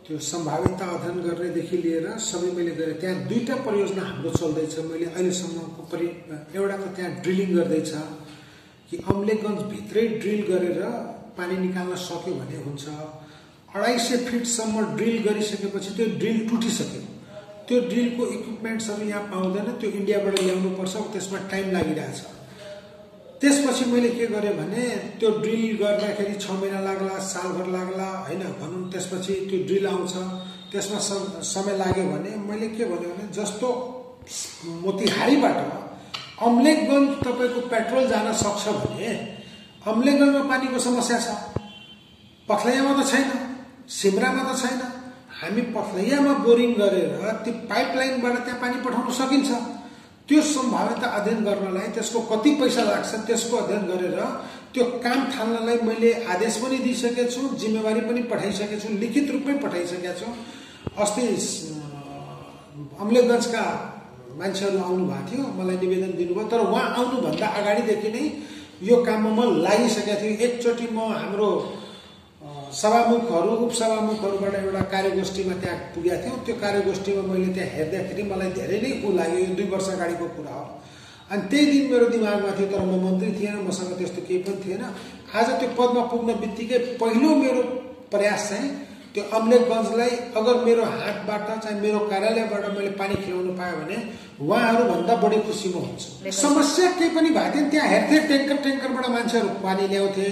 त्यो सम्भावितता अध्ययन गर्नेदेखि लिएर सबै मैले गरेँ। त्यहाँ दुईवटा परियोजना हाम्रो चल्दैछ। मैले अहिलेसम्मको परि एउटा त त्यहाँ ड्रिलिङ गर्दैछ कि अम्लेगञ्जभित्रै ड्रिल गरेर पानी निकाल्न सक्यो भने हुन्छ। अढाई सय फिटसम्म ड्रिल गरिसकेपछि त्यो ड्रिल टुटिसक्यो। त्यो ड्रिलको इक्विपमेन्ट्सहरू यहाँ पाउँदैन। त्यो इन्डियाबाट ल्याउनुपर्छ। त्यसमा टाइम लागिरहेछ। त्यसपछि मैले के गरेँ भने त्यो ड्रिल गर्दाखेरि छ महिना लाग्ला सालभर लाग्ला होइन भनौँ त्यसपछि त्यो ड्रिल आउँछ। त्यसमा समय लाग्यो भने मैले के भने जस्तो मोतिहारीबाट अम्लेखगञ्ज तपाईँको पेट्रोल जान सक्छ भने अम्लेखगञ्जमा पानीको समस्या छ। पथलैयामा त छैन सिमरामा त छैन। हामी पथलैयामा बोरिङ गरेर त्यो पाइपलाइनबाट त्यहाँ पानी पठाउन सकिन्छ। त्यो सम्भाव्यता अध्ययन गर्नलाई त्यसको कति पैसा लाग्छ त्यसको अध्ययन गरेर त्यो काम थाल्नलाई मैले आदेश पनि दिइसकेको छु जिम्मेवारी पनि पठाइसकेको छु लिखित रूपमै पठाइसकेको छु। अस्ति अम्लेगञ्जका मान्छेहरू आउनुभएको थियो मलाई निवेदन दिनुभयो तर उहाँ आउनुभन्दा अगाडिदेखि नै यो काममा म लागिसकेको थिएँ। एकचोटि म हाम्रो सभामुखहरू उपसभामुखहरूबाट एउटा कार्यगोष्ठीमा त्यहाँ पुगेको थियौँ। त्यो कार्यगोष्ठीमा मैले त्यहाँ हेर्दाखेरि मलाई धेरै नै ऊ लाग्यो। यो दुई वर्ष अगाडिको कुरा हो। अनि त्यही दिन मेरो दिमागमा थियो तर म मन्त्री थिएन मसँग त्यस्तो केही पनि थिएन। आज त्यो पदमा पुग्न बित्तिकै पहिलो मेरो प्रयास चाहिँ त्यो अम्लेखगञ्जलाई अगर मेरो हातबाट चाहिँ मेरो कार्यालयबाट मैले पानी खिलाउनु पाएँ भने उहाँहरूभन्दा बढी खुसी म हुन्छु। समस्या केही पनि भएको थिएन। त्यहाँ हेर्थेँ ट्याङ्कर ट्याङ्करबाट मान्छेहरू पानी ल्याउँथे।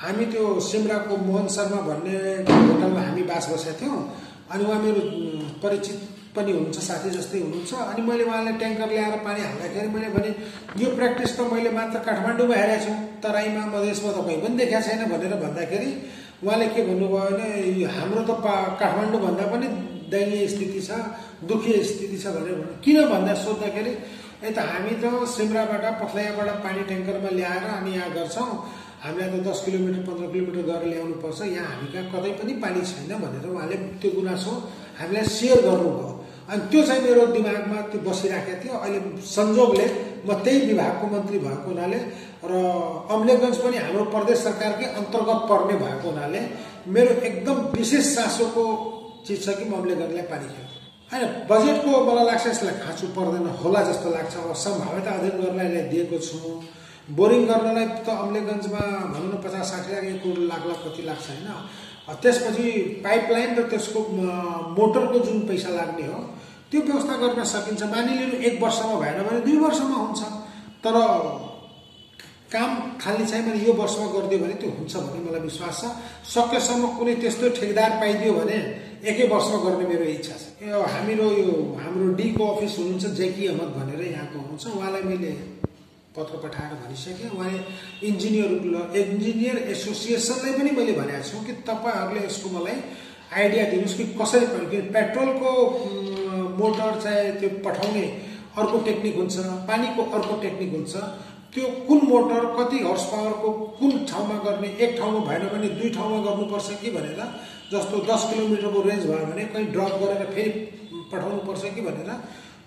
हामी त्यो सिमराको मोहन शर्मा भन्ने होटलमा हामी बास बसेका थियौँ। अनि उहाँ मेरो परिचित पनि हुनुहुन्छ साथी जस्तै हुनुहुन्छ। अनि मैले उहाँलाई ट्याङ्कर ल्याएर पानी हाल्दाखेरि मैले भने यो प्र्याक्टिस त मैले मात्र काठमाडौँमा हेरेको छु तराईमा मधेसमा त कहीँ पनि देखाएको छैन भनेर भन्दाखेरि उहाँले के भन्नुभयो भने हाम्रो त पा काठमाडौँभन्दा पनि दयनीय स्थिति छ दुखी स्थिति छ भनेर किन भन्दा सोद्धाखेरि यता हामी त सिमराबाट पथलैयाबाट पानी ट्याङ्करमा ल्याएर अनि यहाँ गर्छौँ हामीलाई त दस किलोमिटर पन्ध्र किलोमिटर गएर ल्याउनु पर्छ। यहाँ हामी कहाँ कतै पनि पानी छैन भनेर उहाँले त्यो गुनासो हामीलाई सेयर गर्नुभयो। अनि त्यो चाहिँ मेरो दिमागमा त्यो बसिराखेको थियो। अहिले संजोगले म त्यही विभागको मन्त्री भएको हुनाले र अम्लेगञ्ज पनि हाम्रो प्रदेश सरकारकै अन्तर्गत पर्ने भएको हुनाले मेरो एकदम विशेष चासोको चिज छ कि म अम्लेगञ्जलाई पानी खेल्छु होइन बजेटको मलाई लाग्छ यसलाई खाँचो पर्दैन होला जस्तो लाग्छ। अब सम्भाव्यता अध्ययन गर्नलाई दिएको छु। बोरिङ गर्नलाई त अम्लेगञ्जमा भनौँ न पचास साठी लाख एक लाख लाख कति लाग्छ होइन। त्यसपछि पाइपलाइन र त्यसको मोटरको जुन पैसा लाग्ने हो त्यो व्यवस्था गर्न सकिन्छ। मानिलिनु एक वर्षमा भएन भने दुई वर्षमा हुन्छ। तर काम थाल्ने चाहिँ मैले यो वर्षमा गरिदियो भने त्यो हुन्छ भन्ने मलाई विश्वास छ। सकेसम्म कुनै त्यस्तो ठेकदार पाइदियो भने एकै वर्षमा गर्ने मेरो इच्छा छ। यो यो हाम्रो डिको अफिस हुनुहुन्छ जेकी अहमद भनेर यहाँको हुनुहुन्छ। उहाँलाई मैले पत्र पठाएर भनिसकेँ। उहाँले इन्जिनियर इन्जिनियर एसोसिएसनलाई पनि मैले भनेको छु कि तपाईँहरूले यसको मलाई आइडिया दिनुहोस् कि कसरी पेट्रोलको मोटर चाहिँ त्यो पठाउने अर्को टेक्निक हुन्छ पानीको अर्को टेक्निक हुन्छ। त्यो कुन मोटर कति हर्स पावरको कुन ठाउँमा गर्ने एक ठाउँमा भएन भने दुई ठाउँमा गर्नुपर्छ कि भनेर जस्तो दस किलोमिटरको रेन्ज भयो भने कहीँ ड्रप गरेर फेरि पठाउनु पर्छ कि भनेर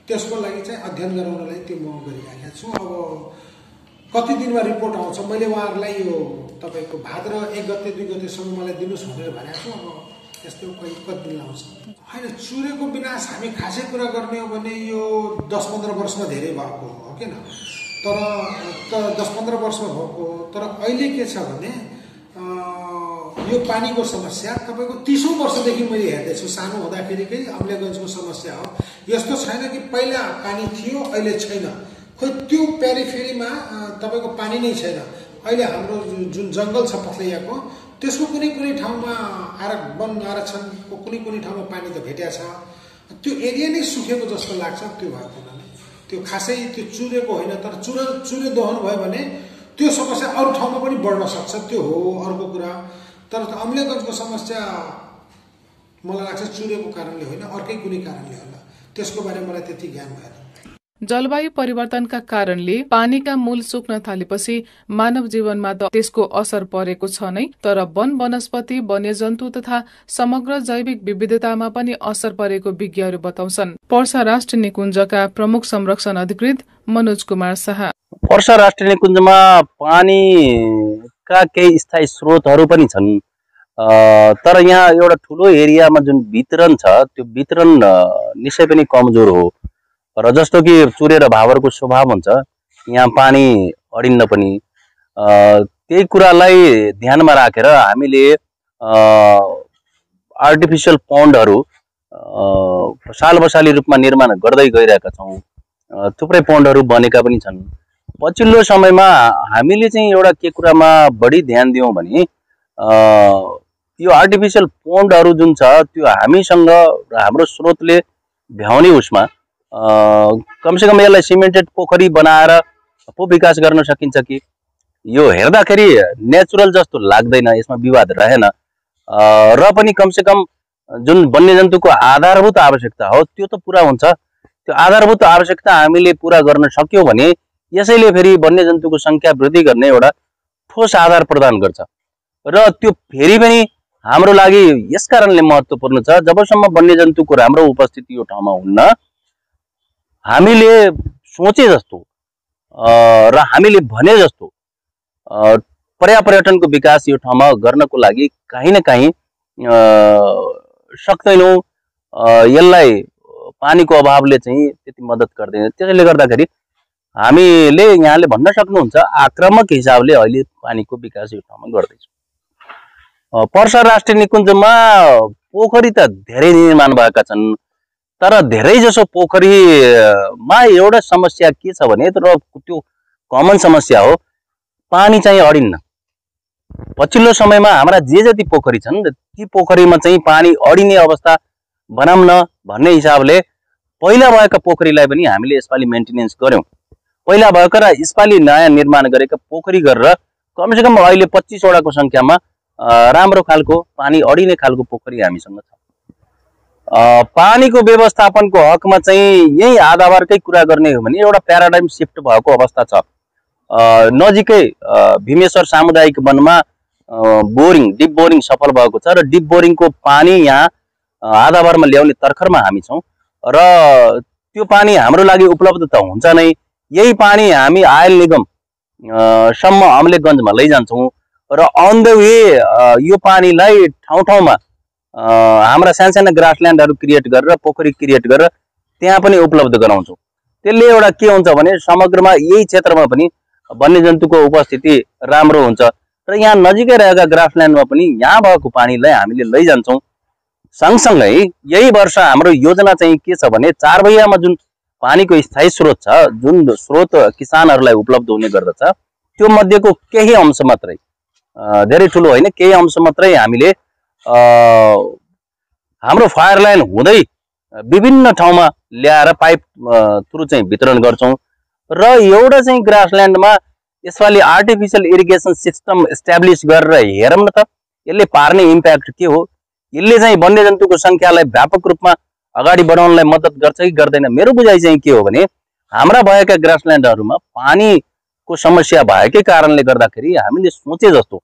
त्यसको लागि चाहिँ अध्ययन गराउनलाई त्यो म गरिराखेको छु। अब कति दिनमा रिपोर्ट आउँछ? मैले उहाँहरूलाई यो तपाईँको भाद्र एक गते दुई गतेसम्म मलाई दिनुहोस् भनेर भनेको छु। अब यस्तो कोही कति दिन आउँछ होइन चुरेको विनाश हामी खासै कुरा गर्ने हो भने यो दस पन्ध्र वर्षमा धेरै भएको हो किन तर दस पन्ध्र वर्षमा भएको तर अहिले के छ भने यो पानीको समस्या तपाईँको तिसौँ वर्षदेखि मैले हेर्दैछु। सानो हुँदाखेरिकै अम्लेगञ्जको समस्या हो। यस्तो छैन कि पहिला पानी थियो अहिले छैन। खोइ त्यो पेरिफेरीमा अ, तपाईँको पानी नै छैन। अहिले हाम्रो जुन जङ्गल छ पथलैयाको त्यसको कुनै कुनै ठाउँमा आरक वन आरक्षणको कुनै कुनै ठाउँमा पानी त भेटिया छ। त्यो एरिया नै सुकेको जस्तो लाग्छ त्यो भएको हुनाले। त्यो खासै त्यो चुरेको होइन तर चुर चुरे दोहन भयो भने त्यो समस्या अरू ठाउँमा पनि बढ्न सक्छ। त्यो हो अर्को कुरा। तर अम्लेगञ्जको समस्या मलाई लाग्छ चुरेको कारणले होइन अर्कै कुनै कारणले होला। त्यसको बारेमा मलाई त्यति ज्ञान भएन।
जलवायु परिवर्तनका कारणले पानीका मूल सुक्न थालेपछि मानव जीवनमा त त्यसको असर परेको छ नै तर वन वनस्पति वन्यजन्तु तथा समग्र जैविक विविधतामा पनि असर परेको विज्ञहरू बताउँछन्। पर्सा राष्ट्रिय निकुञ्जका प्रमुख संरक्षण अधिकृत मनोज कुमार शाह।
वर्षा राष्ट्रिय निकुञ्जमा पानीका केही स्थायी स्रोतहरू पनि छन्। तर यहाँ एउटा ठुलो एरियामा जुन वितरण छ त्यो वितरण निश्चय पनि कमजोर हो। र जस्तो कि चुरेर भावरको स्वभाव हुन्छ यहाँ पानी अडिन्न पनि त्यही कुरालाई ध्यानमा राखेर हामीले आर्टिफिसियल पन्डहरू साल बसाली रूपमा निर्माण गर्दै गइरहेका छौँ। थुप्रै पन्डहरू बनेका पनि छन्। पछिल्लो समयमा हामीले चाहिँ एउटा के कुरामा बढी ध्यान दियौँ भने यो आर्टिफिसियल पोन्डहरू जुन छ त्यो हामीसँग हाम्रो स्रोतले भ्याउने उसमा कमसेकम यसलाई सिमेन्टेड पोखरी बनाएर पो विकास गर्न सकिन्छ कि? यो हेर्दाखेरि नेचुरल जस्तो लाग्दैन यसमा विवाद रहेन। र पनि कमसेकम जुन वन्यजन्तुको आधारभूत आवश्यकता हो त्यो त पुरा हुन्छ। त्यो आधारभूत आवश्यकता हामीले पुरा गर्न सक्यौँ भने यसैले फेरि वन्यजन्तुको सङ्ख्या वृद्धि गर्ने एउटा ठोस आधार प्रदान गर्छ। र त्यो फेरि पनि हाम्रो लागि यस कारणले महत्त्वपूर्ण छ जबसम्म वन्यजन्तुको राम्रो उपस्थिति यो ठाउँमा हुन्न हामीले सोचे जस्तो र हामीले भने जस्तो पर्या पर्यटनको विकास यो ठाउँमा गर्नको लागि काहीँ न काहीँ सक्दैनौँ। यसलाई पानीको अभावले चाहिँ त्यति मद्दत गर्दैन। त्यसैले गर्दाखेरि हामीले यहाँले भन्न सक्नुहुन्छ आक्रामक हिसाबले अहिले पानीको विकास यो ठाउँमा गर्दैछौँ। पर्सा राष्ट्रिय निकुञ्जमा पोखरी त धेरै निर्माण भएका छन् तर धेरै जसो पोखरीमा एउटा समस्या के छ भने तर त्यो कमन समस्या हो पानी चाहिँ अडिन्न। पछिल्लो समयमा हाम्रा जे जति पोखरी छन् ती पोखरीमा चाहिँ पानी अडिने अवस्था बनाउन भन्ने हिसाबले पहिला भएका पोखरीलाई पनि हामीले यसपालि मेन्टेनेन्स गऱ्यौँ। पहिला भएका र यसपालि नयाँ निर्माण गरेका पोखरी गरेर कमसेकम अहिले पच्चिसवटाको सङ्ख्यामा राम्रो खालको पानी अडिने खालको पोखरी हामीसँग छ। पानीको व्यवस्थापनको हकमा चाहिँ यही आधारकै कुरा गर्ने हो भने एउटा प्याराडाइम सिफ्ट भएको अवस्था छ। नजिकै भीमेश्वर सामुदायिक वनमा बोरिङ डिप बोरिङ सफल भएको छ र डिप बोरिङको पानी यहाँ आधाबारमा ल्याउने तर्खरमा हामी छौँ र त्यो पानी हाम्रो लागि उपलब्ध त हुन्छ नै। यही पानी हामी आयल निगम सम्म लैजान्छौँ। र अन द वे यो पानीलाई ठाउँ ठाउँमा हाम्रा सानसाना ग्रासल्यान्डहरू क्रिएट गरेर पोखरी क्रिएट गरेर त्यहाँ पनि उपलब्ध गराउँछौँ। त्यसले एउटा के हुन्छ भने समग्रमा यही क्षेत्रमा पनि वन्यजन्तुको उपस्थिति राम्रो हुन्छ। र यहाँ नजिकै रहेका ग्रासल्यान्डमा पनि यहाँ भएको पानीलाई हामीले लैजान्छौँ। सँगसँगै यही वर्ष हाम्रो योजना चाहिँ के छ भने चार भैयामा जुन पानीको स्थायी स्रोत छ जुन स्रोत किसानहरूलाई उपलब्ध हुने गर्दछ त्यो मध्येको केही अंश मात्रै। धेरै ठुलो होइन केही अंश मात्रै हामीले हाम्रो फायर लाइन हुँदै विभिन्न ठाउँमा ल्याएर पाइप थ्रु चाहिँ वितरण गर्छौँ। र एउटा चाहिँ ग्रासल्यान्डमा यसपालि आर्टिफिसियल इरिगेसन सिस्टम इस्टाब्लिस गरेर हेरौँ न त यसले पार्ने इम्प्याक्ट के हो? यसले चाहिँ वन्यजन्तुको सङ्ख्यालाई व्यापक रूपमा अगाडि बढाउनलाई मद्दत गर्छ कि गर्दैन? मेरो बुझाइ चाहिँ के हो भने हाम्रा भएका ग्रासल्यान्डहरूमा पानीको समस्या भएकै कारणले गर्दाखेरि सोचे जस्तो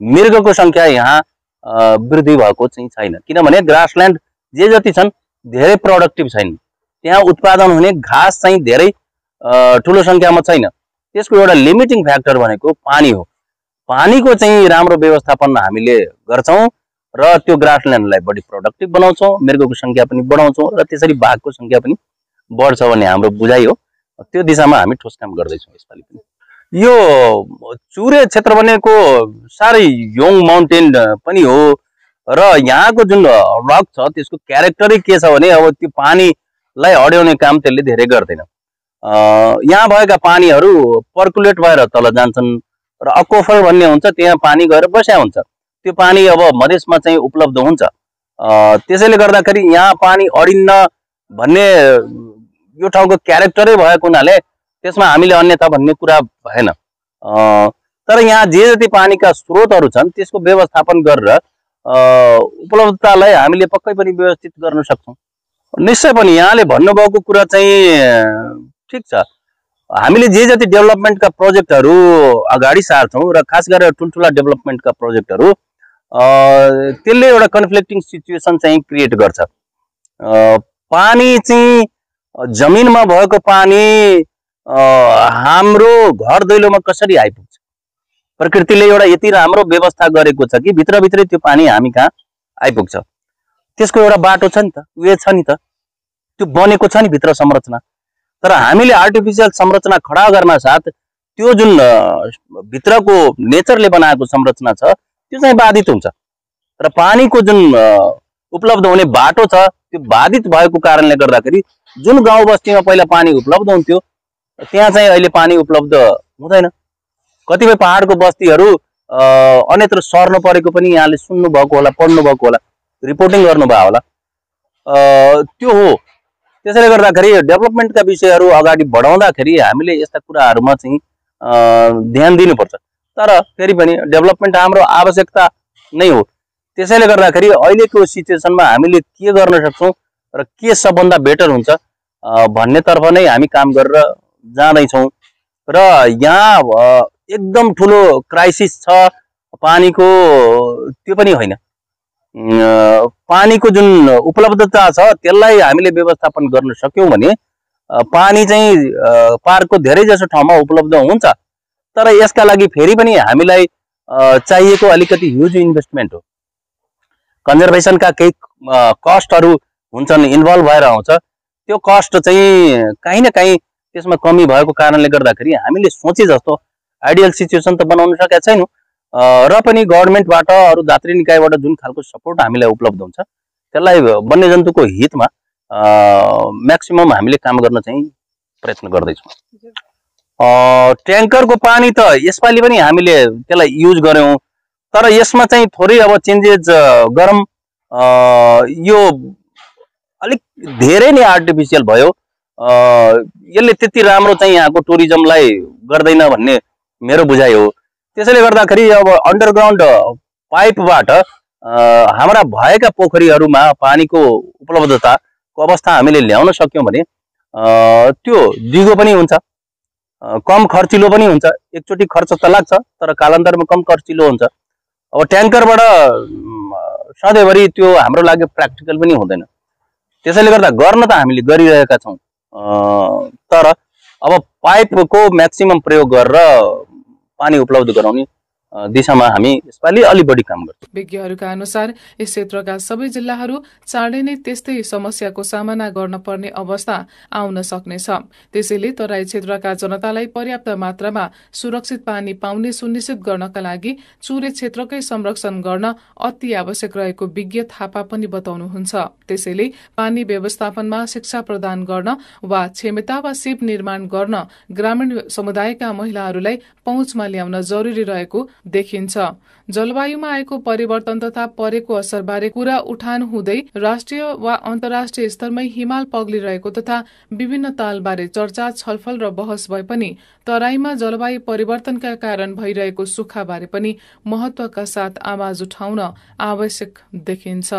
मृगको सङ्ख्या यहाँ वृद्धि छैन किनभने ग्रासल्यान्ड जे जति छन् धेरै प्रोडक्टिभ छैन उत्पादन हुने घाँस चाहिँ धेरै अ, ठुलो सङ्ख्यामा छैन त्यसको फ्याक्टर भनेको पानी हो। चाहिँ राम्रो व्यवस्थापन हामीले गर्छौँ र त्यो ग्रासल्यान्डलाई बढी प्रोडक्टिभ बनाउँछौँ मृगको सङ्ख्या पनि बढाउँछौँ र त्यसरी बाघको पनि हाम्रो बुझाइ हो। त्यो दिशामा हामी ठोस काम गर्दैछौँ यसपालि पनि। यो चुरे क्षेत्र भनेको साह्रै योङ माउन्टेन पनि हो र यहाँको जुन रक छ त्यसको क्यारेक्टरै के छ भने अब त्यो पानी लाई अड्याउने काम त्यसले धेरै गर्दैन। यहाँ भएका पानीहरू पर्कुलेट भएर तल जान्छन् र अकोफर भन्ने हुन्छ त्यहाँ पानी गएर बस्या हुन्छ। त्यो पानी अब मधेसमा चाहिँ उपलब्ध हुन्छ। त्यसैले गर्दाखेरि यहाँ पानी अडिन्न भन्ने यो ठाउँको क्यारेक्टरै भएको हुनाले त्यसमा हामीले अन्यथा भन्ने कुरा भएन। तर यहाँ जे जति पानीका स्रोतहरू छन् त्यसको व्यवस्थापन गरेर उपलब्धतालाई हामीले पक्कै पनि व्यवस्थित गर्न सक्छौँ। निश्चय पनि यहाँले भन्नुभएको कुरा चाहिँ ठिक छ। हामीले जे जति डेभलपमेन्टका प्रोजेक्टहरू अगाडि सार्छौँ र खास गरेर ठुल्ठुला डेभलपमेन्टका प्रोजेक्टहरू त्यसले एउटा कन्फ्लिक्टिङ सिचुएसन चाहिँ क्रिएट गर्छ। पानी चाहिँ जमिनमा भएको पानी अ, हाम्रो घर दैलोमा कसरी आइपुग्छ? प्रकृतिले एउटा यति व्यवस्था कि भित्रभित्रै त्यो पानी हामी कहाँ आइपुग्छ? त्यसको एउटा बाटो छ नि त त। भित्र संरचना। तर हामीले आर्टिफिसियल संरचना खडा गर्न साथ जुन अ, भित्रको नेचरले बनाएको संरचना छ त्यो चाहिँ बाधित हुन्छ। र पानीको जुन अ, उपलब्ध हुने बाटो बाधित भएको जुन गाउँ बस्तीमा पहिला पानी उपलब्ध हुन्थ्यो त्यहाँ चाहिँ अहिले पानी उपलब्ध हुँदैन। कतिपय पहाडको बस्तीहरू अन्यत्र सर्न परेको पनि यहाँले सुन्नु भएको होला पढ्नु भएको होला रिपोर्टिङ गर्नुभयो होला। त्यो हो। त्यसैले गर्दाखेरि डेभलपमेन्टका विषयहरू अगाडि बढाउँदाखेरि हामीले यस्ता कुराहरूमा चाहिँ ध्यान दिनुपर्छ। तर फेरि पनि डेभलपमेन्ट हाम्रो आवश्यकता नै हो। त्यसैले गर्दाखेरि अहिलेको सिचुएसनमा हामीले के गर्न सक्छौँ? र के सबभन्दा बेटर अ, भन्नेतर्फ नै हामी काम जाँदैछौँ। र यहाँ एकदम ठुलो क्राइसिस छ। पानीको त्यो पनि पानीको जुन उपलब्धता छ त्यसलाई व्यवस्थापन गर्न सक्यौँ पानी चाहिँ अ, पार्कको धेरै जसो उपलब्ध हुन्छ। तर लागि फेरि पनि हामीलाई अ, चाहिएको अलिकति ह्युज इन्भेस्टमेन्ट हो। कन्जर्भेसनका केही कस्टहरू हुन्छन् इन्भल्भ भएर आउँछ। त्यो कस्ट चाहिँ काहीँ न कमी कारणले गर्दाखेरि हामीले सोचे जस्तो आइडियल सिचुएसन त बनाउन सकेका छैनौँ। अ, र पनि गभर्मेन्टबाट अरू दात्री निकायबाट जुन खालको सपोर्ट हामीलाई उपलब्ध हुन्छ त्यसलाई वन्यजन्तुको हितमा म्याक्सिमम् हामीले काम गर्न चाहिँ प्रयत्न गर्दैछौँ। अ, ट्याङ्करको पानी त यसपालि पनि हामीले त्यसलाई युज गऱ्यौँ तर चाहिँ थोरै अब चेन्जेस गरौँ। यो अलिक धेरै नै आर्टिफिसियल भयो। यसले त्यति राम्रो चाहिँ यहाँको टुरिज्मलाई गर्दैन भन्ने मेरो बुझाइ हो। त्यसैले गर्दाखेरि अब अन्डरग्राउन्ड पाइपबाट हाम्रा भएका पोखरीहरूमा पानीको उपलब्धताको अवस्था हामीले ल्याउन सक्यौँ भने त्यो दिगो पनि हुन्छ। कम खर्चिलो पनि हुन्छ। एकचोटि खर्च त लाग्छ तर कालान्तरमा कम खर्चिलो हुन्छ। अब ट्याङ्करबाट सधैँभरि त्यो हाम्रो लागि प्र्याक्टिकल पनि हुँदैन। त्यसैले गर्दा गर्न त हामीले गरिरहेका छौँ। तर अब पाइपको म्याक्सिमम प्रयोग गरेर पानी उपलब्ध गराउने दिशामा हामी यसपालि अलि बढी काम गर्छौँ।
विज्ञहरूका अनुसार यस क्षेत्रका सबै जिल्लाहरू चाँडै नै त्यस्तै समस्याको सामना गर्न पर्ने अवस्था आउन सक्नेछ। त्यसैले तराई क्षेत्रका जनतालाई पर्याप्त मात्रामा सुरक्षित पानी पाउने सुनिश्चित गर्नका लागि चुरे क्षेत्रकै संरक्षण गर्न अति आवश्यक रहेको विज्ञ थापा पनि बताउनुहुन्छ। त्यसैले पानी व्यवस्थापनमा शिक्षा प्रदान गर्न वा क्षमता वा सिप निर्माण गर्न ग्रामीण समुदायका महिलाहरूलाई पहुँचमा ल्याउन जरुरी रहेको देखिन्छ। जलवायुमा आएको परिवर्तन तथा परेको असरबारे कुरा उठान हुँदै राष्ट्रिय वा अन्तर्राष्ट्रिय स्तरमै हिमाल पग्लिरहेको तथा विभिन्न तालबारे चर्चा छलफल र बहस भए पनि तराईमा जलवायु परिवर्तनका कारण भइरहेको सुक्खाबारे पनि महत्वका साथ आवाज उठाउन आवश्यक देखिन्छ।